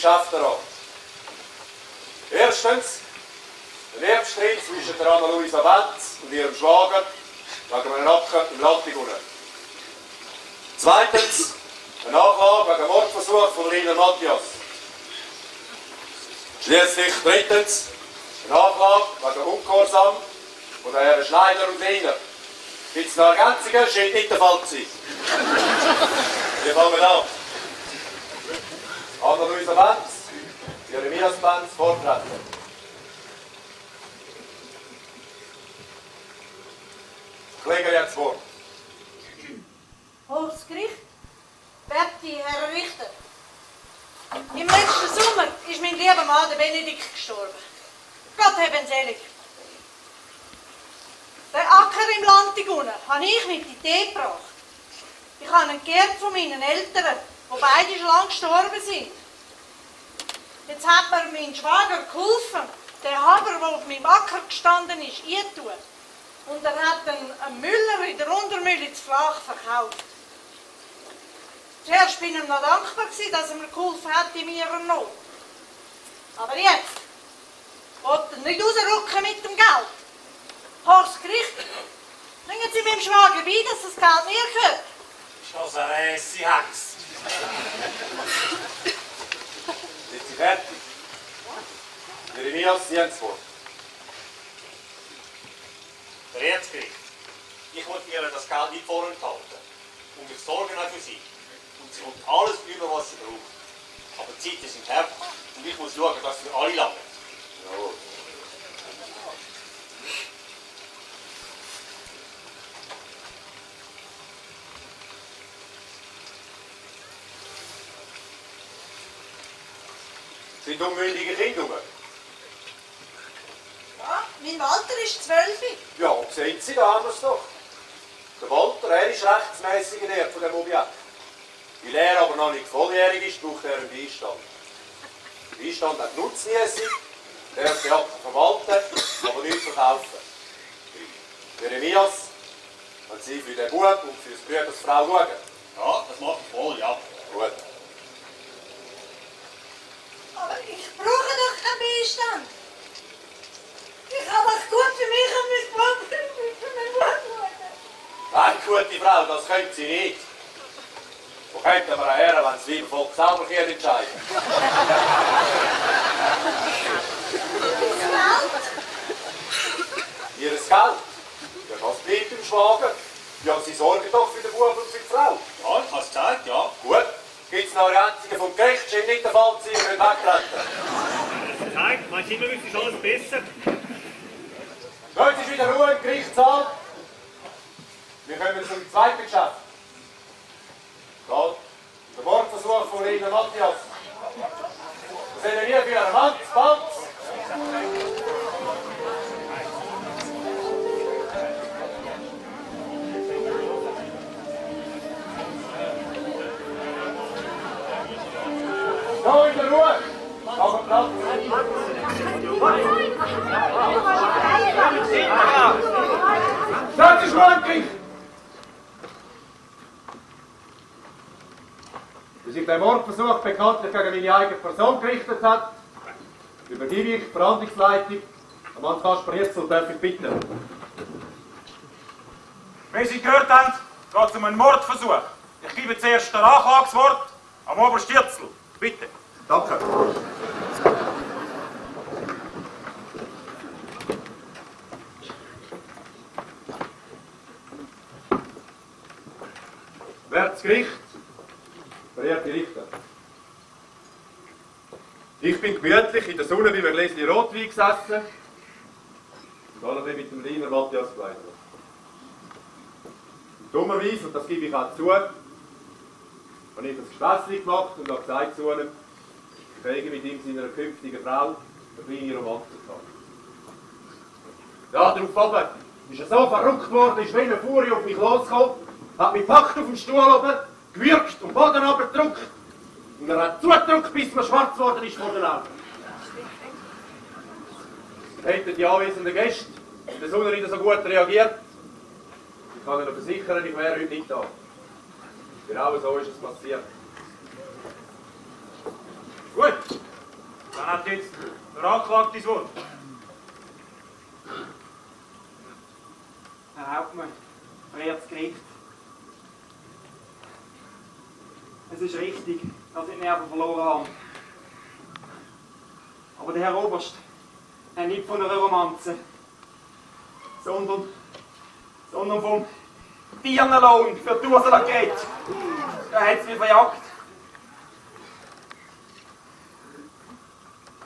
Folgende drei Geschäfte an. Erstens, der Erbstreit zwischen der Anna-Luisa Wenz und ihrem Schwager wegen einem Rappen im Lattigungen. Zweitens, eine Nachlage wegen Mordversuch von Lina Matthias. Schließlich drittens, eine Nachlage wegen Ungehorsam von den Herren Schneider und Lina. Gibt es noch Ergänzungen? Scheint nicht der Fall zu sein. Wir fangen an. Anna-Luisa Benz, Jeremias Benz, vortreten. Kläger jetzt vor. Hohes Gericht, werte Herr Richter. Im letzten Sommer ist mein lieber Mann, der Benedikt, gestorben. Gott haben selig. Den Acker im Landigunner habe ich mit in die Idee gebracht. Ich habe ihn geerbt von meinen Eltern, die beide schon lange gestorben sind. Jetzt hat mir mein Schwager geholfen, der Haber, der auf meinem Acker gestanden ist, einzutun. Und er hat einen, Müller in der Untermühle zu Flach verkauft. Zuerst bin ich ihm noch dankbar, gewesen, dass er mir geholfen hat in meiner Not. Aber jetzt wollte er nicht rausrücken mit dem Geld. Horst Gericht, bringen Sie meinem Schwager bei, dass das Geld mir gehört. Ist das eine Rässe Hex? Sind Sie fertig? Jeremias, Sie haben das Wort. Der Erzgericht, ich wollte ihr das Geld nicht vorenthalten. Und ich sorge auch für sie. Und sie kommt alles über, was sie braucht. Aber die Zeiten sind knapp und ich muss schauen, dass für alle lange. Jawohl. Sind unmündige Kinder? Ja, mein Walter ist zwölf. Ja, sehen Sie, da haben wir es doch. Der Walter, er ist rechtsmässig in von dem Objekt. Weil er aber noch nicht volljährig ist, braucht er einen Beistand. Der Beistand hat Nutznießung, der darf den Acker verwalten, aber nicht verkaufen. Jeremias, wenn Sie für den Bub und für das Brüdersfrau schauen. Ja, das mache ich voll, ja. Gut. Aber ich brauche doch keinen Beistand. Ich habe doch gut für mich und mein Bub für meinen Bub schauen. Nein, gute Frau, das können Sie nicht. Wo kommt aber her, wenn das Weibervolk selber hier entscheiden? Ihr Geld? Ja, das bleibt im Schwager. Ja, Sie sorgen doch für den Bub und für die Frau. Ja, ich habe es gesagt, ja. Gut. Gibt es noch Ergänzungen vom Gericht? Scheint nicht der Fall zu sein, wir wegtreten. Zeigt, meinst du immer, ist alles besser? Heute ist wieder Ruhe im Gerichtssaal. Wir kommen zum zweiten Geschäft. Gott, der Mordversuch von Lina Matthias. Was sehen wir für einen Mann? Da in der Ruhe! Auf dem Platz! Das ist Ruhe Dass sich der Mordversuch bekanntlich gegen meine eigene Person gerichtet hat, übergebe ich die Verhandlungsleitung an Mann Kasper Hirzel darf ich bitten. Wie Sie gehört haben, geht es um einen Mordversuch. Ich gebe zuerst das Anklagswort am Oberst Hirzel. Bitte. Danke. Wertes Gericht, verehrte Richter. Ich bin gemütlich in der Sonne wie ein Gläschen Rotwein gesessen und alle mit dem Rainer Matthias geleitet. Dummerweise, und das gebe ich auch zu, habe ich ein Späßchen gemacht und habe gesagt zu ihm, kriege mit ihm seiner künftigen Frau eine kleine Romanze haben. Ja, darauf oben ist er so verrückt worden, ist wie eine Furie auf mich losgekommen, hat mich gepackt auf dem Stuhl oben, gewürgt und Boden runtergedrückt und er hat zugedrückt, bis mir schwarz geworden ist vor den Augen. Hätten die anwesenden Gäste der Sonne nicht so gut reagiert, ich kann Ihnen versichern, ich wäre heute nicht da. Genau so ist es passiert. Gut, dann hat jetzt der Anklagte das Wort. Herr Hauptmann, verehrtes Gericht. Es ist richtig, dass ich die Nerven verloren habe. Aber der Herr Oberst hat nicht von einer Romanze, sondern, sondern vom Tiernerlohn für die Ursula geht. Da hat es mich verjagt.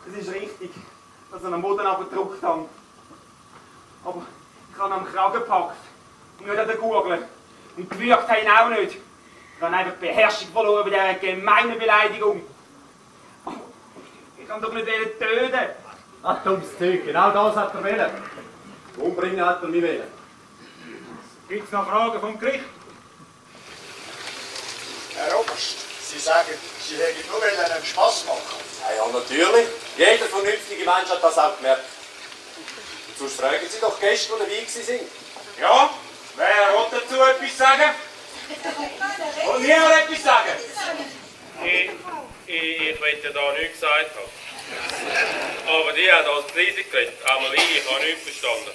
Es ist richtig, dass ich einen Boden abgedruckt habe. Aber ich habe ihn am Kragen gepackt und nicht an den Gurgeln. Und gewürgt habe ich ihn auch nicht. Ich habe einfach die Beherrschung verloren bei dieser gemeinen Beleidigung. Ich kann doch nicht wollen töten. Ach, dummes Zeug, genau das hat er wollen. Umbringen hat er mich wollen. Gibt es noch Fragen vom Gericht? Herr Oberst, Sie sagen, Sie hätten nur einen Spass machen. Ja, natürlich. Jeder vernünftige Mensch hat das auch gemerkt. Sonst fragen Sie doch Gäste, die dabei waren. Ja, wer will dazu etwas sagen? Und niemand etwas sagen? Ich, ich, ich will ja da nichts gesagt haben. Aber die hat als leise geredet. Einmal ich, ich habe nichts verstanden.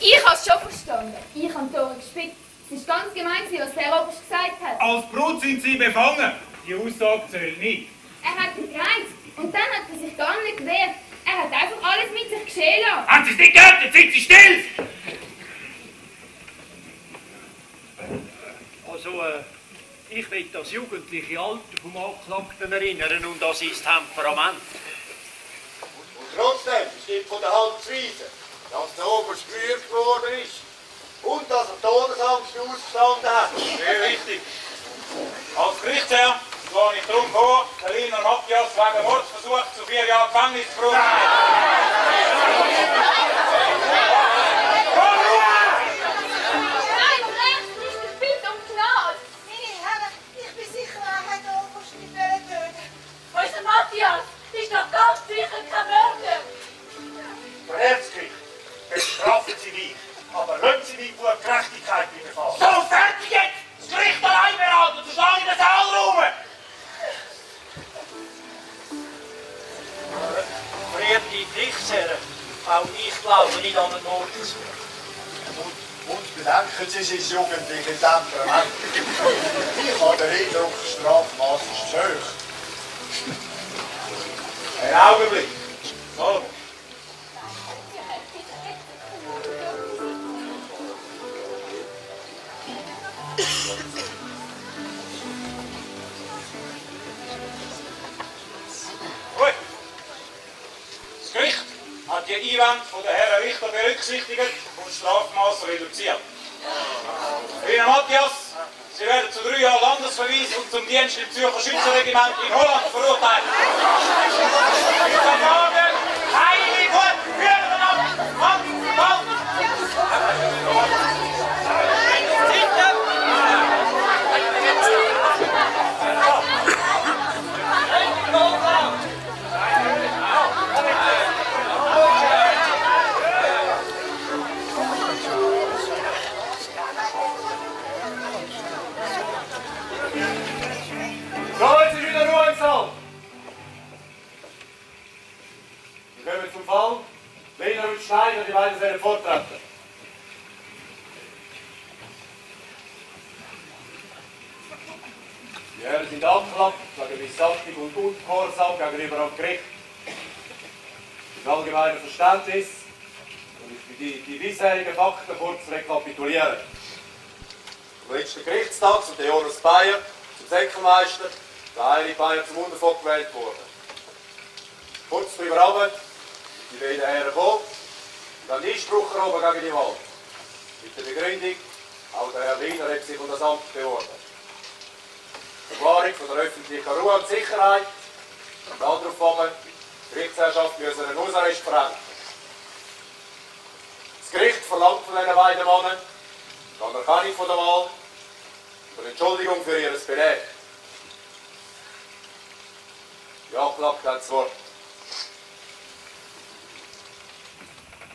Ich habe es schon verstanden. Ich habe Tore gespickt. Es ist ganz gemein, was der Herr Oberst gesagt hat. Als Brut sind Sie befangen. Die Aussage zählt nicht. Er hat gereizt und dann hat er sich gar nicht gewehrt. Er hat einfach alles mit sich geschehen lassen. Haben Sie es nicht gehört? Jetzt sind Sie still! Also, äh, ich will das jugendliche Alter vom Anklagten erinnern und an sein Temperament. Und trotzdem stimmt von der Handelsweise, dass der Oberst gerührt worden ist und dass er Todesangst ausgestanden hat. Sehr wichtig. Als Gerichtsherr schlage ich darum vor, den Liner Matthias wegen Mordsversuch zu vier Jahren Gefängnis zu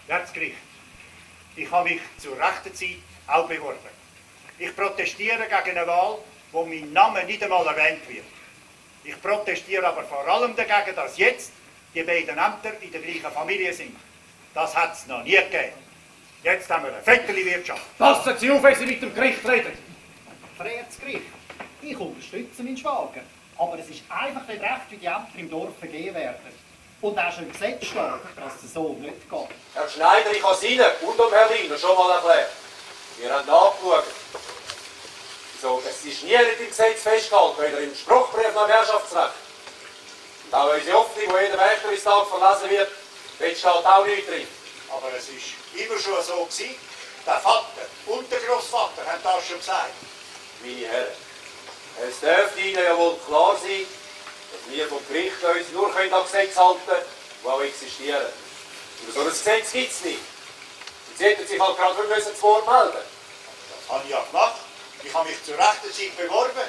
Wertes Gericht, ich habe mich zur rechten Zeit auch beworben. Ich protestiere gegen eine Wahl, wo mein Name nicht einmal erwähnt wird. Ich protestiere aber vor allem dagegen, dass jetzt die beiden Ämter in der gleichen Familie sind. Das hat es noch nie gegeben. Jetzt haben wir eine Vetterli-Wirtschaft. Passen Sie auf, wenn Sie mit dem Gericht reden. Verehrtes Gericht, ich unterstütze meinen Schwager. Aber es ist einfach nicht recht, wie die Ämter im Dorf vergeben werden. Und auch schon im Gesetz steht, dass es so nicht geht. Herr Schneider, ich habe es Ihnen und dem Herrn Wiener schon mal erklärt. Wir haben nachgeschaut. So, es ist nie nicht im Gesetz festgehalten, weder im Spruchbrief noch im Herrschaftsrecht. Und auch unsere Hoffnung, die jeden Wächteristag verlesen wird, dort steht auch nichts drin. Aber es ist immer schon so gewesen. Der Vater und der Großvater haben das schon gesagt. Meine Herren, es dürfte Ihnen ja wohl klar sein, dass wir vom Gericht uns nur können an Gesetze halten können, die auch existieren. Und so ein Gesetz gibt es nicht. Und Sie hätten sich halt gerade müssen zu Wort melden. Das habe ich ja gemacht. Ich habe mich zur rechten Zeit beworben.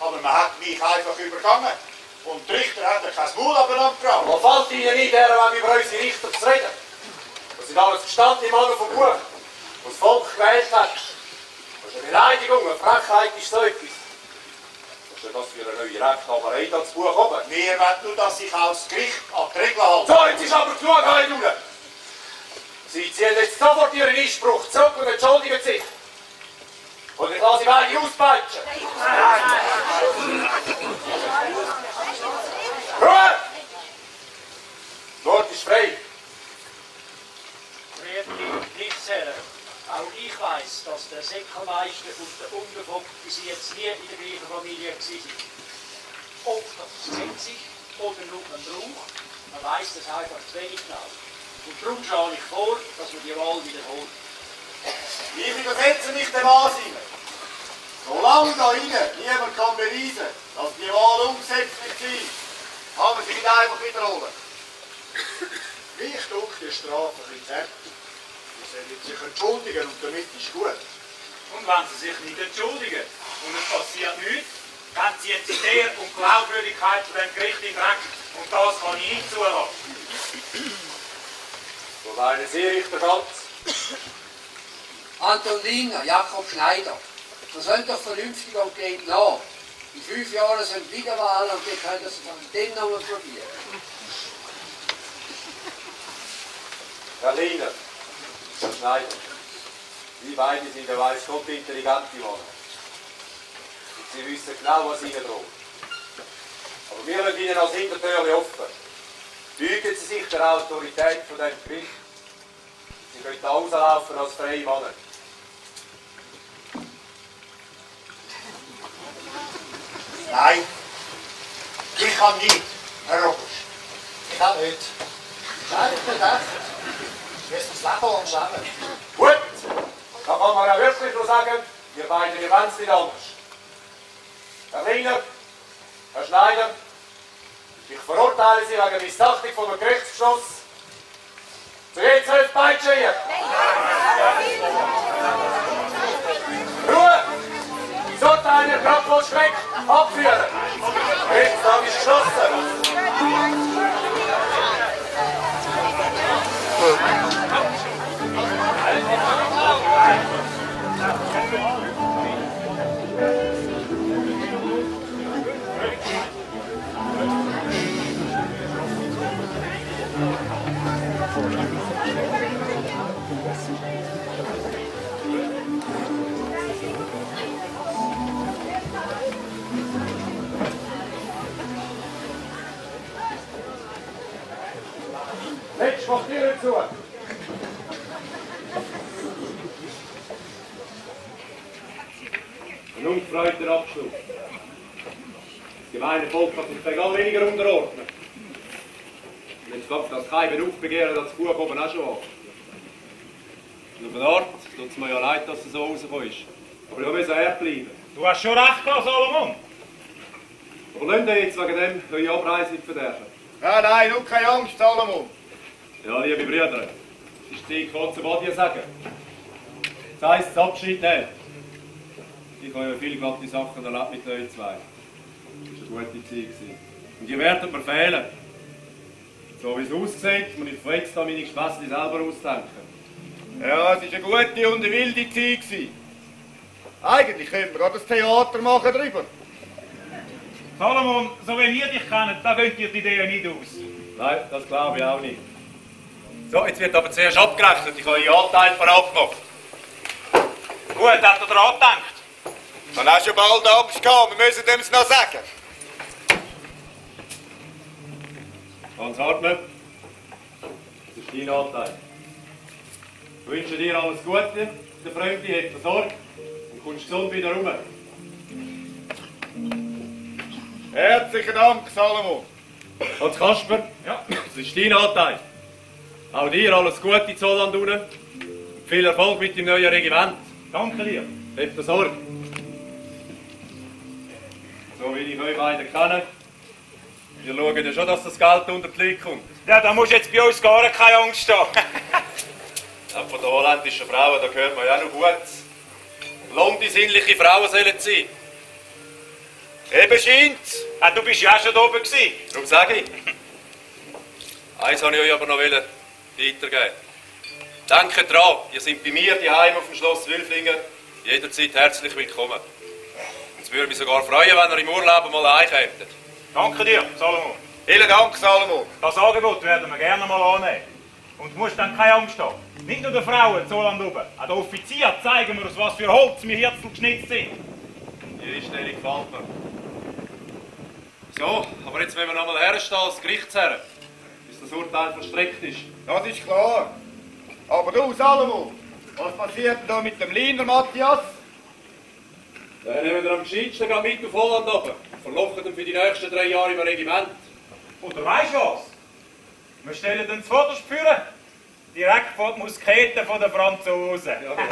Aber man hat mich einfach übergangen. Und die Richter haben kein Maul abeinander gebracht. Was fällt Ihnen nicht, Herren, wenn über unsere Richter zu reden? Das sind alles gestandene Männer vom Buch, die das Volk gewählt hat. Das ist eine Beleidigung, eine Frechheit ist so etwas. Was ist denn das für eine neue Rechthaberei da das Buch oben? Wir wollen nur, dass sich auch das Gericht an die Regeln hält. So, jetzt ist aber genug, Heidulen! Sie ziehen jetzt sofort Ihren Einspruch zurück und entschuldigen sich. Und ich lasse Sie beide auspeitschen. Ruhe! Das Wort ist frei. Verehrte Gerichtsherren, auch ich weiss, dass der Säckelmeister und der Unbefugt bis jetzt nie in der gleichen Familie waren. Ob das kennt sich oder nur ein Brauch, man weiss das einfach zu wenig genau. Und darum schlage ich vor, dass wir die Wahl wiederholen. Ich übersetze mich dem Ansinnen. Solange da innen niemand kann beweisen, dass die Wahl umgesetzlich war, kann man sie nicht einfach wiederholen. Mich duckt die Strafe ein bisschen hart. Sie sollen sich entschuldigen und damit ist gut. Und wenn sie sich nicht entschuldigen und es passiert nichts, haben sie Entität und Glaubwürdigkeit zu dem Gericht in Dreck. Und das kann ich nicht zulassen. So meinen Sie, Richter Ganz? Anton Lindner, Jakob Schneider. Das sollte doch vernünftig und geht nach. In fünf Jahren sind Wiederwahlen und dann können Sie von dem nochmal probieren. Herr Herr Schneider, Sie beide sind der weiß Gott intelligente Männer. Und Sie wissen genau, was Ihnen droht. Aber wir lassen Ihnen als Hintertür offen. Fügen Sie sich der Autorität von diesem Gericht. Sie können da rauslaufen als freie Männer. Nein, ich kann nicht, Herr Oberst. Ich auch nicht. Ich habe nicht muss das Leben lang leben. Gut, dann kann man ja wirklich nur sagen, wir beide, wir wollen es nicht anders. Herr Lehner, Herr Schneider, ich verurteile Sie wegen Missachtung von einem Gerichtsbeschluss zu je zwölf Peitschen hier. Ruhe! Das Urteil wird gerade vollstreckt abführen. Gerichtstag ist geschlossen. Mach die Tür zu. Ein ungefreuter Abschluss. Das gemeine Volk hat sich egal weniger unterordnet. Und jetzt kommt das kein Berufsbegehren, das Buch oben auch schon an. Und auf eine Art tut es mir ja leid, dass es so rausgekommen ist. Aber ich muss er bleiben. Du hast schon recht gehabt, Salomon. Aber lasst ihr jetzt wegen dem eure Abreise nicht verderben. Nein, nein, nur keine Angst, Salomon. Ja, liebe Brüder, es ist Zeit, kurz zu Adieu sagen. Das heisst, das Abschied nehmen. Ich habe ja viele glatte Sachen erlebt mit euch zwei. Das war eine gute Zeit. gewesen. Und ihr werdet mir fehlen. So wie es aussieht, muss ich von jetzt an meine Gespässe selber ausdenken. Ja, es war eine gute und eine wilde Zeit. gewesen. Eigentlich könnten wir gerade ein Theater machen drüber. Salomon, so wie wir dich kennen, da gehen dir die Ideen nicht aus. Nein, das glaube ich auch nicht. So, jetzt wird aber zuerst abgerechnet. Ich habe Ihren Anteil vorab Gut, hat er daran gedacht? Dann hast du schon bald Angst gehabt, wir müssen dem es noch sagen. Hans Hartmann, das ist dein Anteil. Ich wünsche dir alles Gute, der Freund hat Sorge und kommst gesund wieder rum. Herzlichen Dank, Salomon. Hans Kasper, ja. das ist dein Anteil. Auch dir alles Gute zu Holland unten. Viel Erfolg mit dem neuen Regiment. Danke dir. Habt Sorge. So wie ich euch beide kenne, wir schauen ja schon, dass das Geld unter die Leute kommt. Ja, da musst du jetzt bei uns gar keine Angst haben. Ja, von den holländischen Frauen, da hört man ja noch gut. Blonde, sinnliche Frauen sollen sein. Eben scheint's. Ah, du bist ja auch schon da oben gewesen. Darum sage ich. Eins wollte ich euch aber noch weitergeben. Denkt dran, ihr seid bei mir daheim auf dem Schloss Wülflingen jederzeit herzlich willkommen. Es würde mich sogar freuen, wenn ihr im Urlaub mal einkämmt. Danke dir, Salomon. Vielen Dank, Salomon. Das Angebot werden wir gerne mal annehmen. Und du musst dann keine Angst haben. Nicht nur den Frauen zu Holland oben, auch den Offizier zeigen wir, aus was für Holz wir Hirzel geschnitzt sind. Die Einstellung gefällt mir. So, aber jetzt wollen wir noch mal herstehen als Gerichtsherr, bis das Urteil verstreckt ist. Das ist klar. Aber du, Salomon, was passiert denn da mit dem Liner Matthias? Dann nehmen wir am gescheitsten gerade mit auf Holland runter. Verlochen ihn für die nächsten drei Jahre im Regiment. Oder weißt du was? Wir stellen den zuvorderst führen. Direkt vor die Musketen der Franzosen. Ja, genau.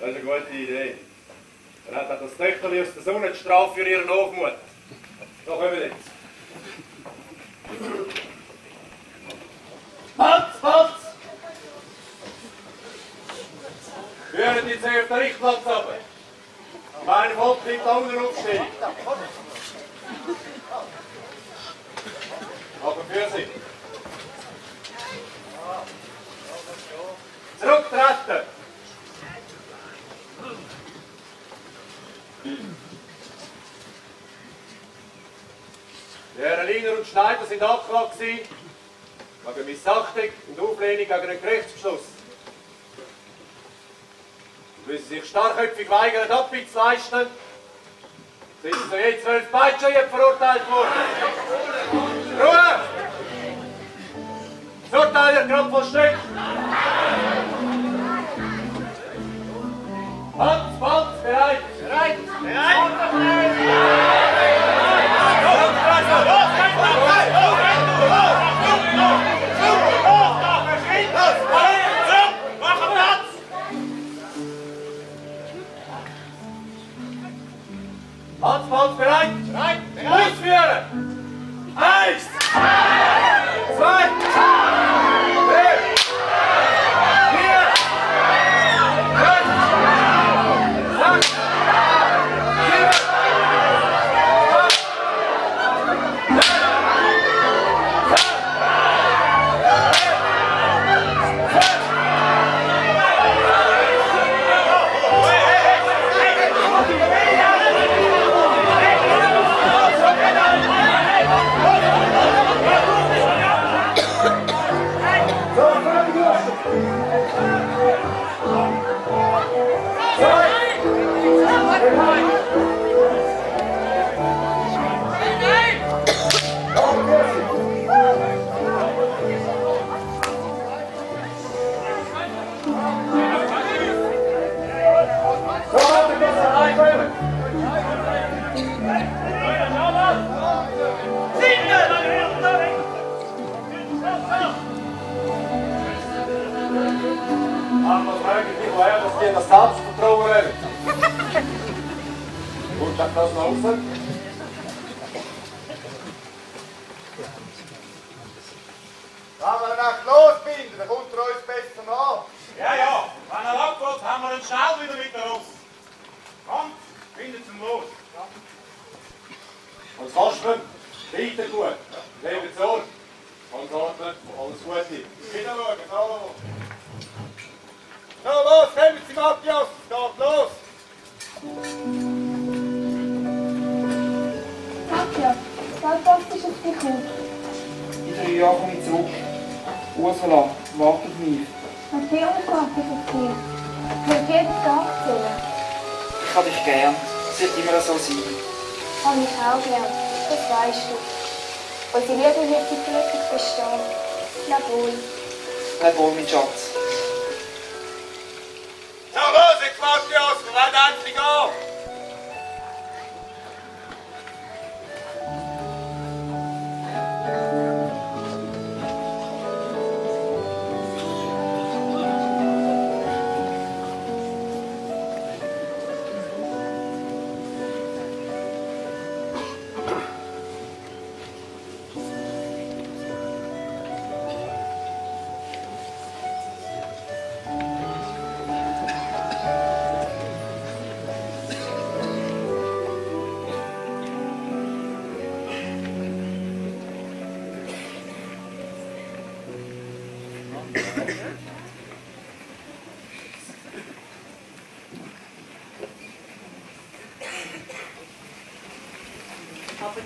Das ist eine gute Idee. Dann hat auch das Töchterli aus der Sonne die Strafe für ihren Hochmut. Da kommen wir jetzt. Halt, halt! Führen die zuerst den Richtplatz ab. Mein Volk da unten aufstehen. Aber für Sie. Zurücktreten! Die Herren Liner und Schneider sind angeklagt wegen Missachtung und Auflehnung gegen einen Gerichtsbeschluss. Weil sie sich starrköpfig weigern, Abbild zu leisten, sind sie zu je zwölf Peitschenhieben verurteilt worden. Ruhe! Das Urteil wird gerade vollstreckt. Hans, Hans, bereit! Bereit! Hans,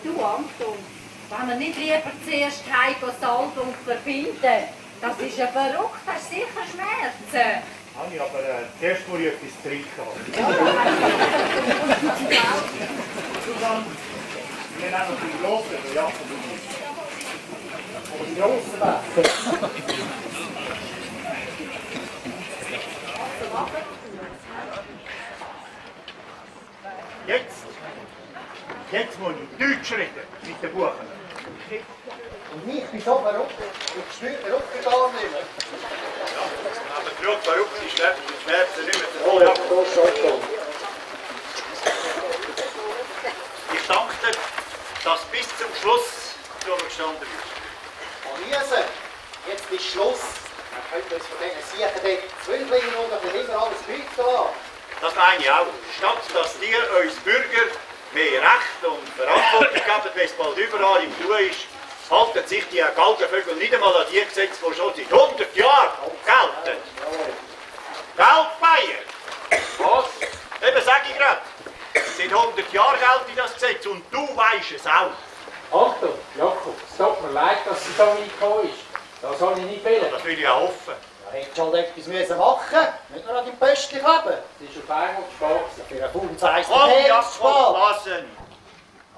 du, Anton, wenn wir nicht lieber zuerst heimgehen, salben und verbinden, das ist ja verrückt, das ist sicher Schmerzen. Anni, aber äh, zuerst muss ich etwas trinken haben. Susanne, wir nehmen noch die grossen, ich. Aber die grossen Becher. Jetzt, jetzt muss ich Deutsch reden mit den Buchen. Und ich bin so verrückt. Ich spüre verrückt gar nicht mehr. Aber genug verrückt ist nicht, die Schmerzen nicht mehr zu Oh, ja, das ist Ich danke dir, dass du bis zum Schluss zu mir gestanden bist. Riese, jetzt ist Schluss. Man könnte uns von diesen Siechen dort Zwölflingen oder von immer alles bieten lassen. Das meine ich auch. Statt dass ihr uns Bürger mehr Recht und Verantwortung gebt, wie es bald überall im Tun ist, halten sich die Galgenvögel nicht einmal an die Gesetze, die schon seit 100 Jahren gelten. Geldfeier! Was? Eben sag ich gerade. Seit 100 Jahren gilt das Gesetz und du weißt es auch. Achtung, Jakob, es tut mir leid, dass sie so weit gekommen ist. Das soll ich nicht wählen. Das will ich auch hoffen. Da hättest halt etwas müssen machen Nicht nur an deinem Pöstchen kleben. Es ist auf einmal zu spät. Für einen Fuß heisst es Jakob, spät. lassen!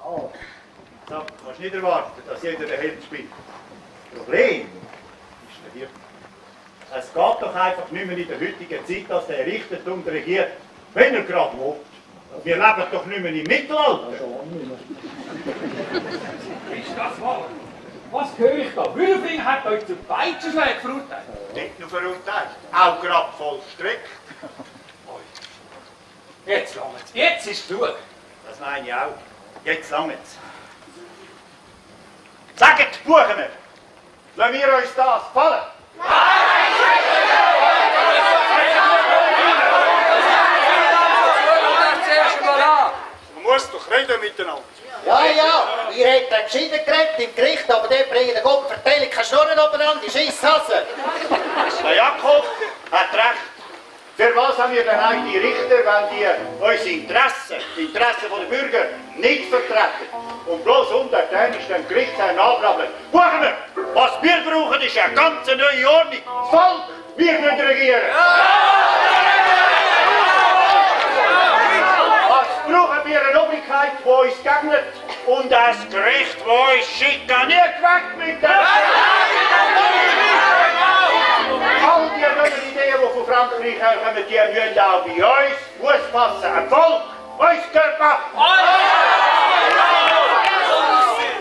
Oh. So, du kannst nicht erwarten, dass jeder den Held spielt. Das Problem ist der Hirte. Es geht doch einfach nicht mehr in der heutigen Zeit, dass der richtet und regiert, wenn er gerade will. Wir leben doch nicht mehr im Mittelalter. Ist das wahr? Was höre ich da? Wülfing hat euch zu Peitschenschlägen verurteilt. Nicht nur verurteilt, auch gerade vollstreckt. Jetzt langt's. Jetzt ist genug. Das meine ich auch. Jetzt langt's. Sagt, buchen wir! Lassen wir uns das fallen? Man muss doch reden miteinander. Ja, ja, ihr hättet gescheiter geredet im Gericht, aber der bringt den Gott verteilt keine Schnurren obeinander, die Scheisshasse. Der Jakob hat recht. Für was haben wir denn eigentlich die Richter, wenn die unsere Interessen, die Interessen der Bürger, nicht vertreten und bloß untertänisch dem Gerichtsherrn nachgraben? Buchen wir! Was wir brauchen, ist eine ganz neue Ordnung. Das Volk, wir müssen regieren. Was brauchen wir? Eine Obrigkeit, die uns gegnet und ein Gericht, das uns schikaniert weg mit dem... All die neuen Ideen, die von Frankreich kommen, die müssen auch bei uns Fuß fassen. Ein Volk, uns gehört nach.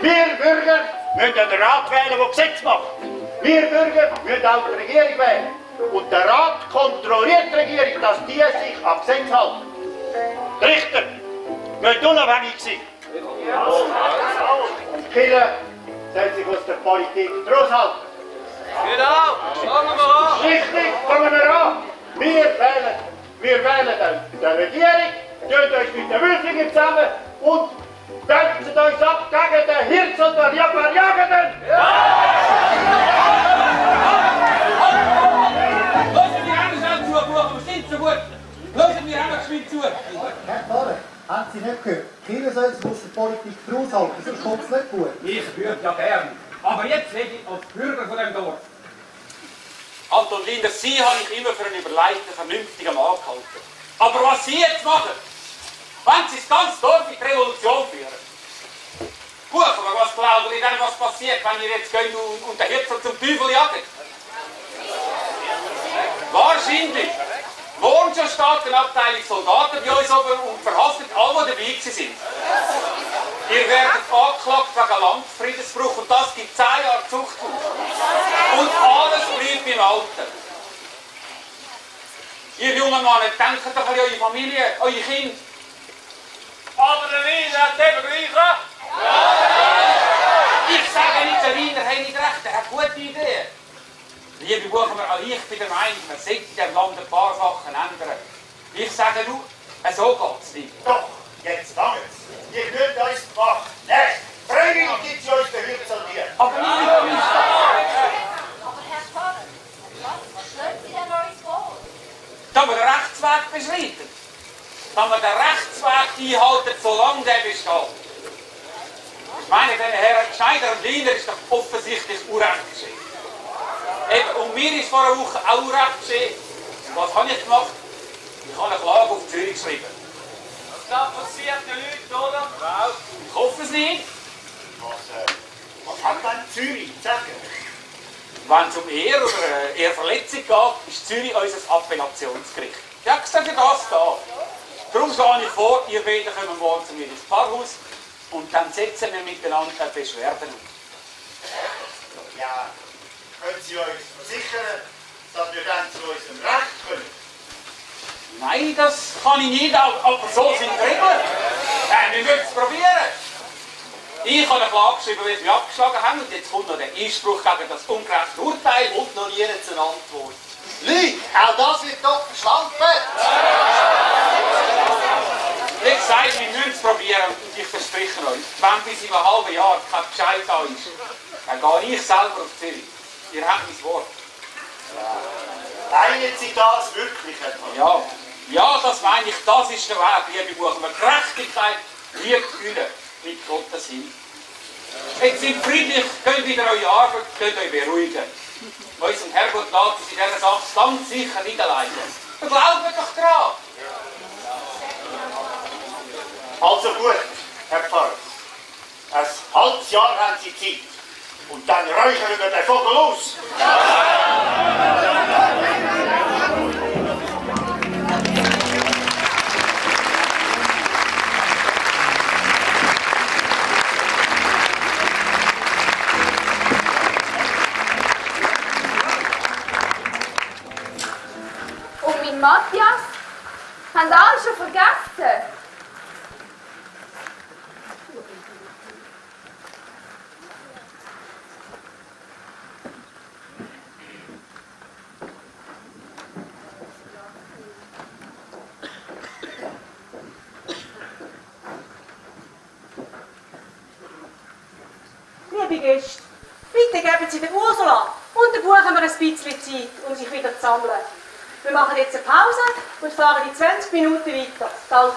Wir Bürger müssen einen Rat wählen, der Gesetz macht. Wir Bürger müssen auch die Regierung wählen. Und der Rat kontrolliert die Regierung, dass die sich am Gesetz halten. Die Richter müssen nicht unabhängig sein. Und Killer soll sich aus der Politik raushalten. Genau, fangen wir an. Richtig, fangen wir an. Wir wählen, wir wählen dann die Regierung, tun euch mit den Wüslingen zusammen und wenden uns ab gegen den Hirz und den Jagenden. Einmal. Lassen wir einmal geschwind zu. Herr Pfarrer, haben Sie nicht gehört? Die Kirche soll sich aus der Politik raushalten, sonst kommt es nicht gut. Ich würde ja gern. Aber jetzt rede ich als Bürger von dem Dorf. Anton Linder, Sie habe ich immer für einen überlegten, vernünftigen Mann gehalten. Aber was Sie jetzt machen, wenn Sie das ganze Dorf in die Revolution führen, Gut, aber was glauben Sie denn, was passiert, wenn ihr jetzt geht und, und den Hitler zum Teufel jagt? Wahrscheinlich wohnt schon stark eine Abteilung Soldaten bei uns oben und verhaftet alle, die dabei sind. Ihr werdet angeklagt wegen Landfriedensbruch und das gibt 10 Jahre Zuchthaus. Und alles bleibt im Alten. Ihr jungen Männer, denkt doch an eure Familie, eure Kinder. Aber der Wiener hat eben gleich Ich sage nicht, der Wiener hat nicht recht, er hat gute Ideen. Liebe Buchmann, auch ich bin der Meinung, man sollte in diesem Land ein paar Sachen ändern. Ich sage nur, so geht es nicht. Doch, jetzt langt's. Ihr könnt uns machen. Nein, freiwillig gibt es euch den Hützel hier. Aber nicht Aber Herr Pfarrer, was schlägt Sie denn uns vor? Dass wir den Rechtsweg beschreiten. Dass wir den Rechtsweg einhalten, solange der besteht. Ich meine, den Herren Schneider und Liner ist doch offensichtlich Unrecht geschehen. Eben, und mir ist vor einer Woche auch Unrecht geschehen. Was habe ich gemacht? Ich habe eine Klage auf Zürich geschrieben. Was da passiert den Leuten, oder? Ich hoffe es nicht. Was, äh, was hat denn Zürich zu sagen? Wenn es um Ehe oder äh, Eheverletzung geht, ist Zürich unser Appellationsgericht. Ja, extra für das da. Darum schlage ich vor, ihr beiden kommen morgen zu mir ins Pfarrhaus und dann setzen wir miteinander eine Beschwerde auf. Ja, können Sie uns versichern, dass wir dann zu unserem Recht kommen? Nein, das kann ich nicht, aber so sind die Regeln. Äh, wir müssen es probieren. Ich habe eine Klage geschrieben, weil sie mich abgeschlagen haben und jetzt kommt noch der Einspruch gegen das ungerechte Urteil und noch nie eine Antwort. Leute, auch das wird doch verschlampt. Wie gesagt, wir müssen es probieren und ich verspreche euch, wenn bis in einem halben Jahr kein Bescheid da ist, dann gehe ich selber auf Zürich. Ihr habt mein Wort. Meinen Sie das wirklich, Herr Pfarrer? Ja, ja, das meine ich, das ist der Weg, liebe Buchmann. Gerechtigkeit wird fühlen mit Gottes Hilfe. Jetzt sind friedlich, könnt wieder eure Arbeit, könnt euch beruhigen. Unser Herrgott lässt uns in dieser Sache ganz sicher nicht alleine. Wir glauben doch dran. Also gut, Herr Pfarrer. Ein halbes Jahr haben Sie Zeit. Und dann räuchern wir den Vogel aus. Und mein Matthias? Haben alle schon vergessen? Liebe Gäste, bitte geben Sie der Ursula und der Buchhammer ein bisschen Zeit, um sich wieder zu sammeln. Wir machen jetzt eine Pause und fahren in 20 Minuten weiter. Danke.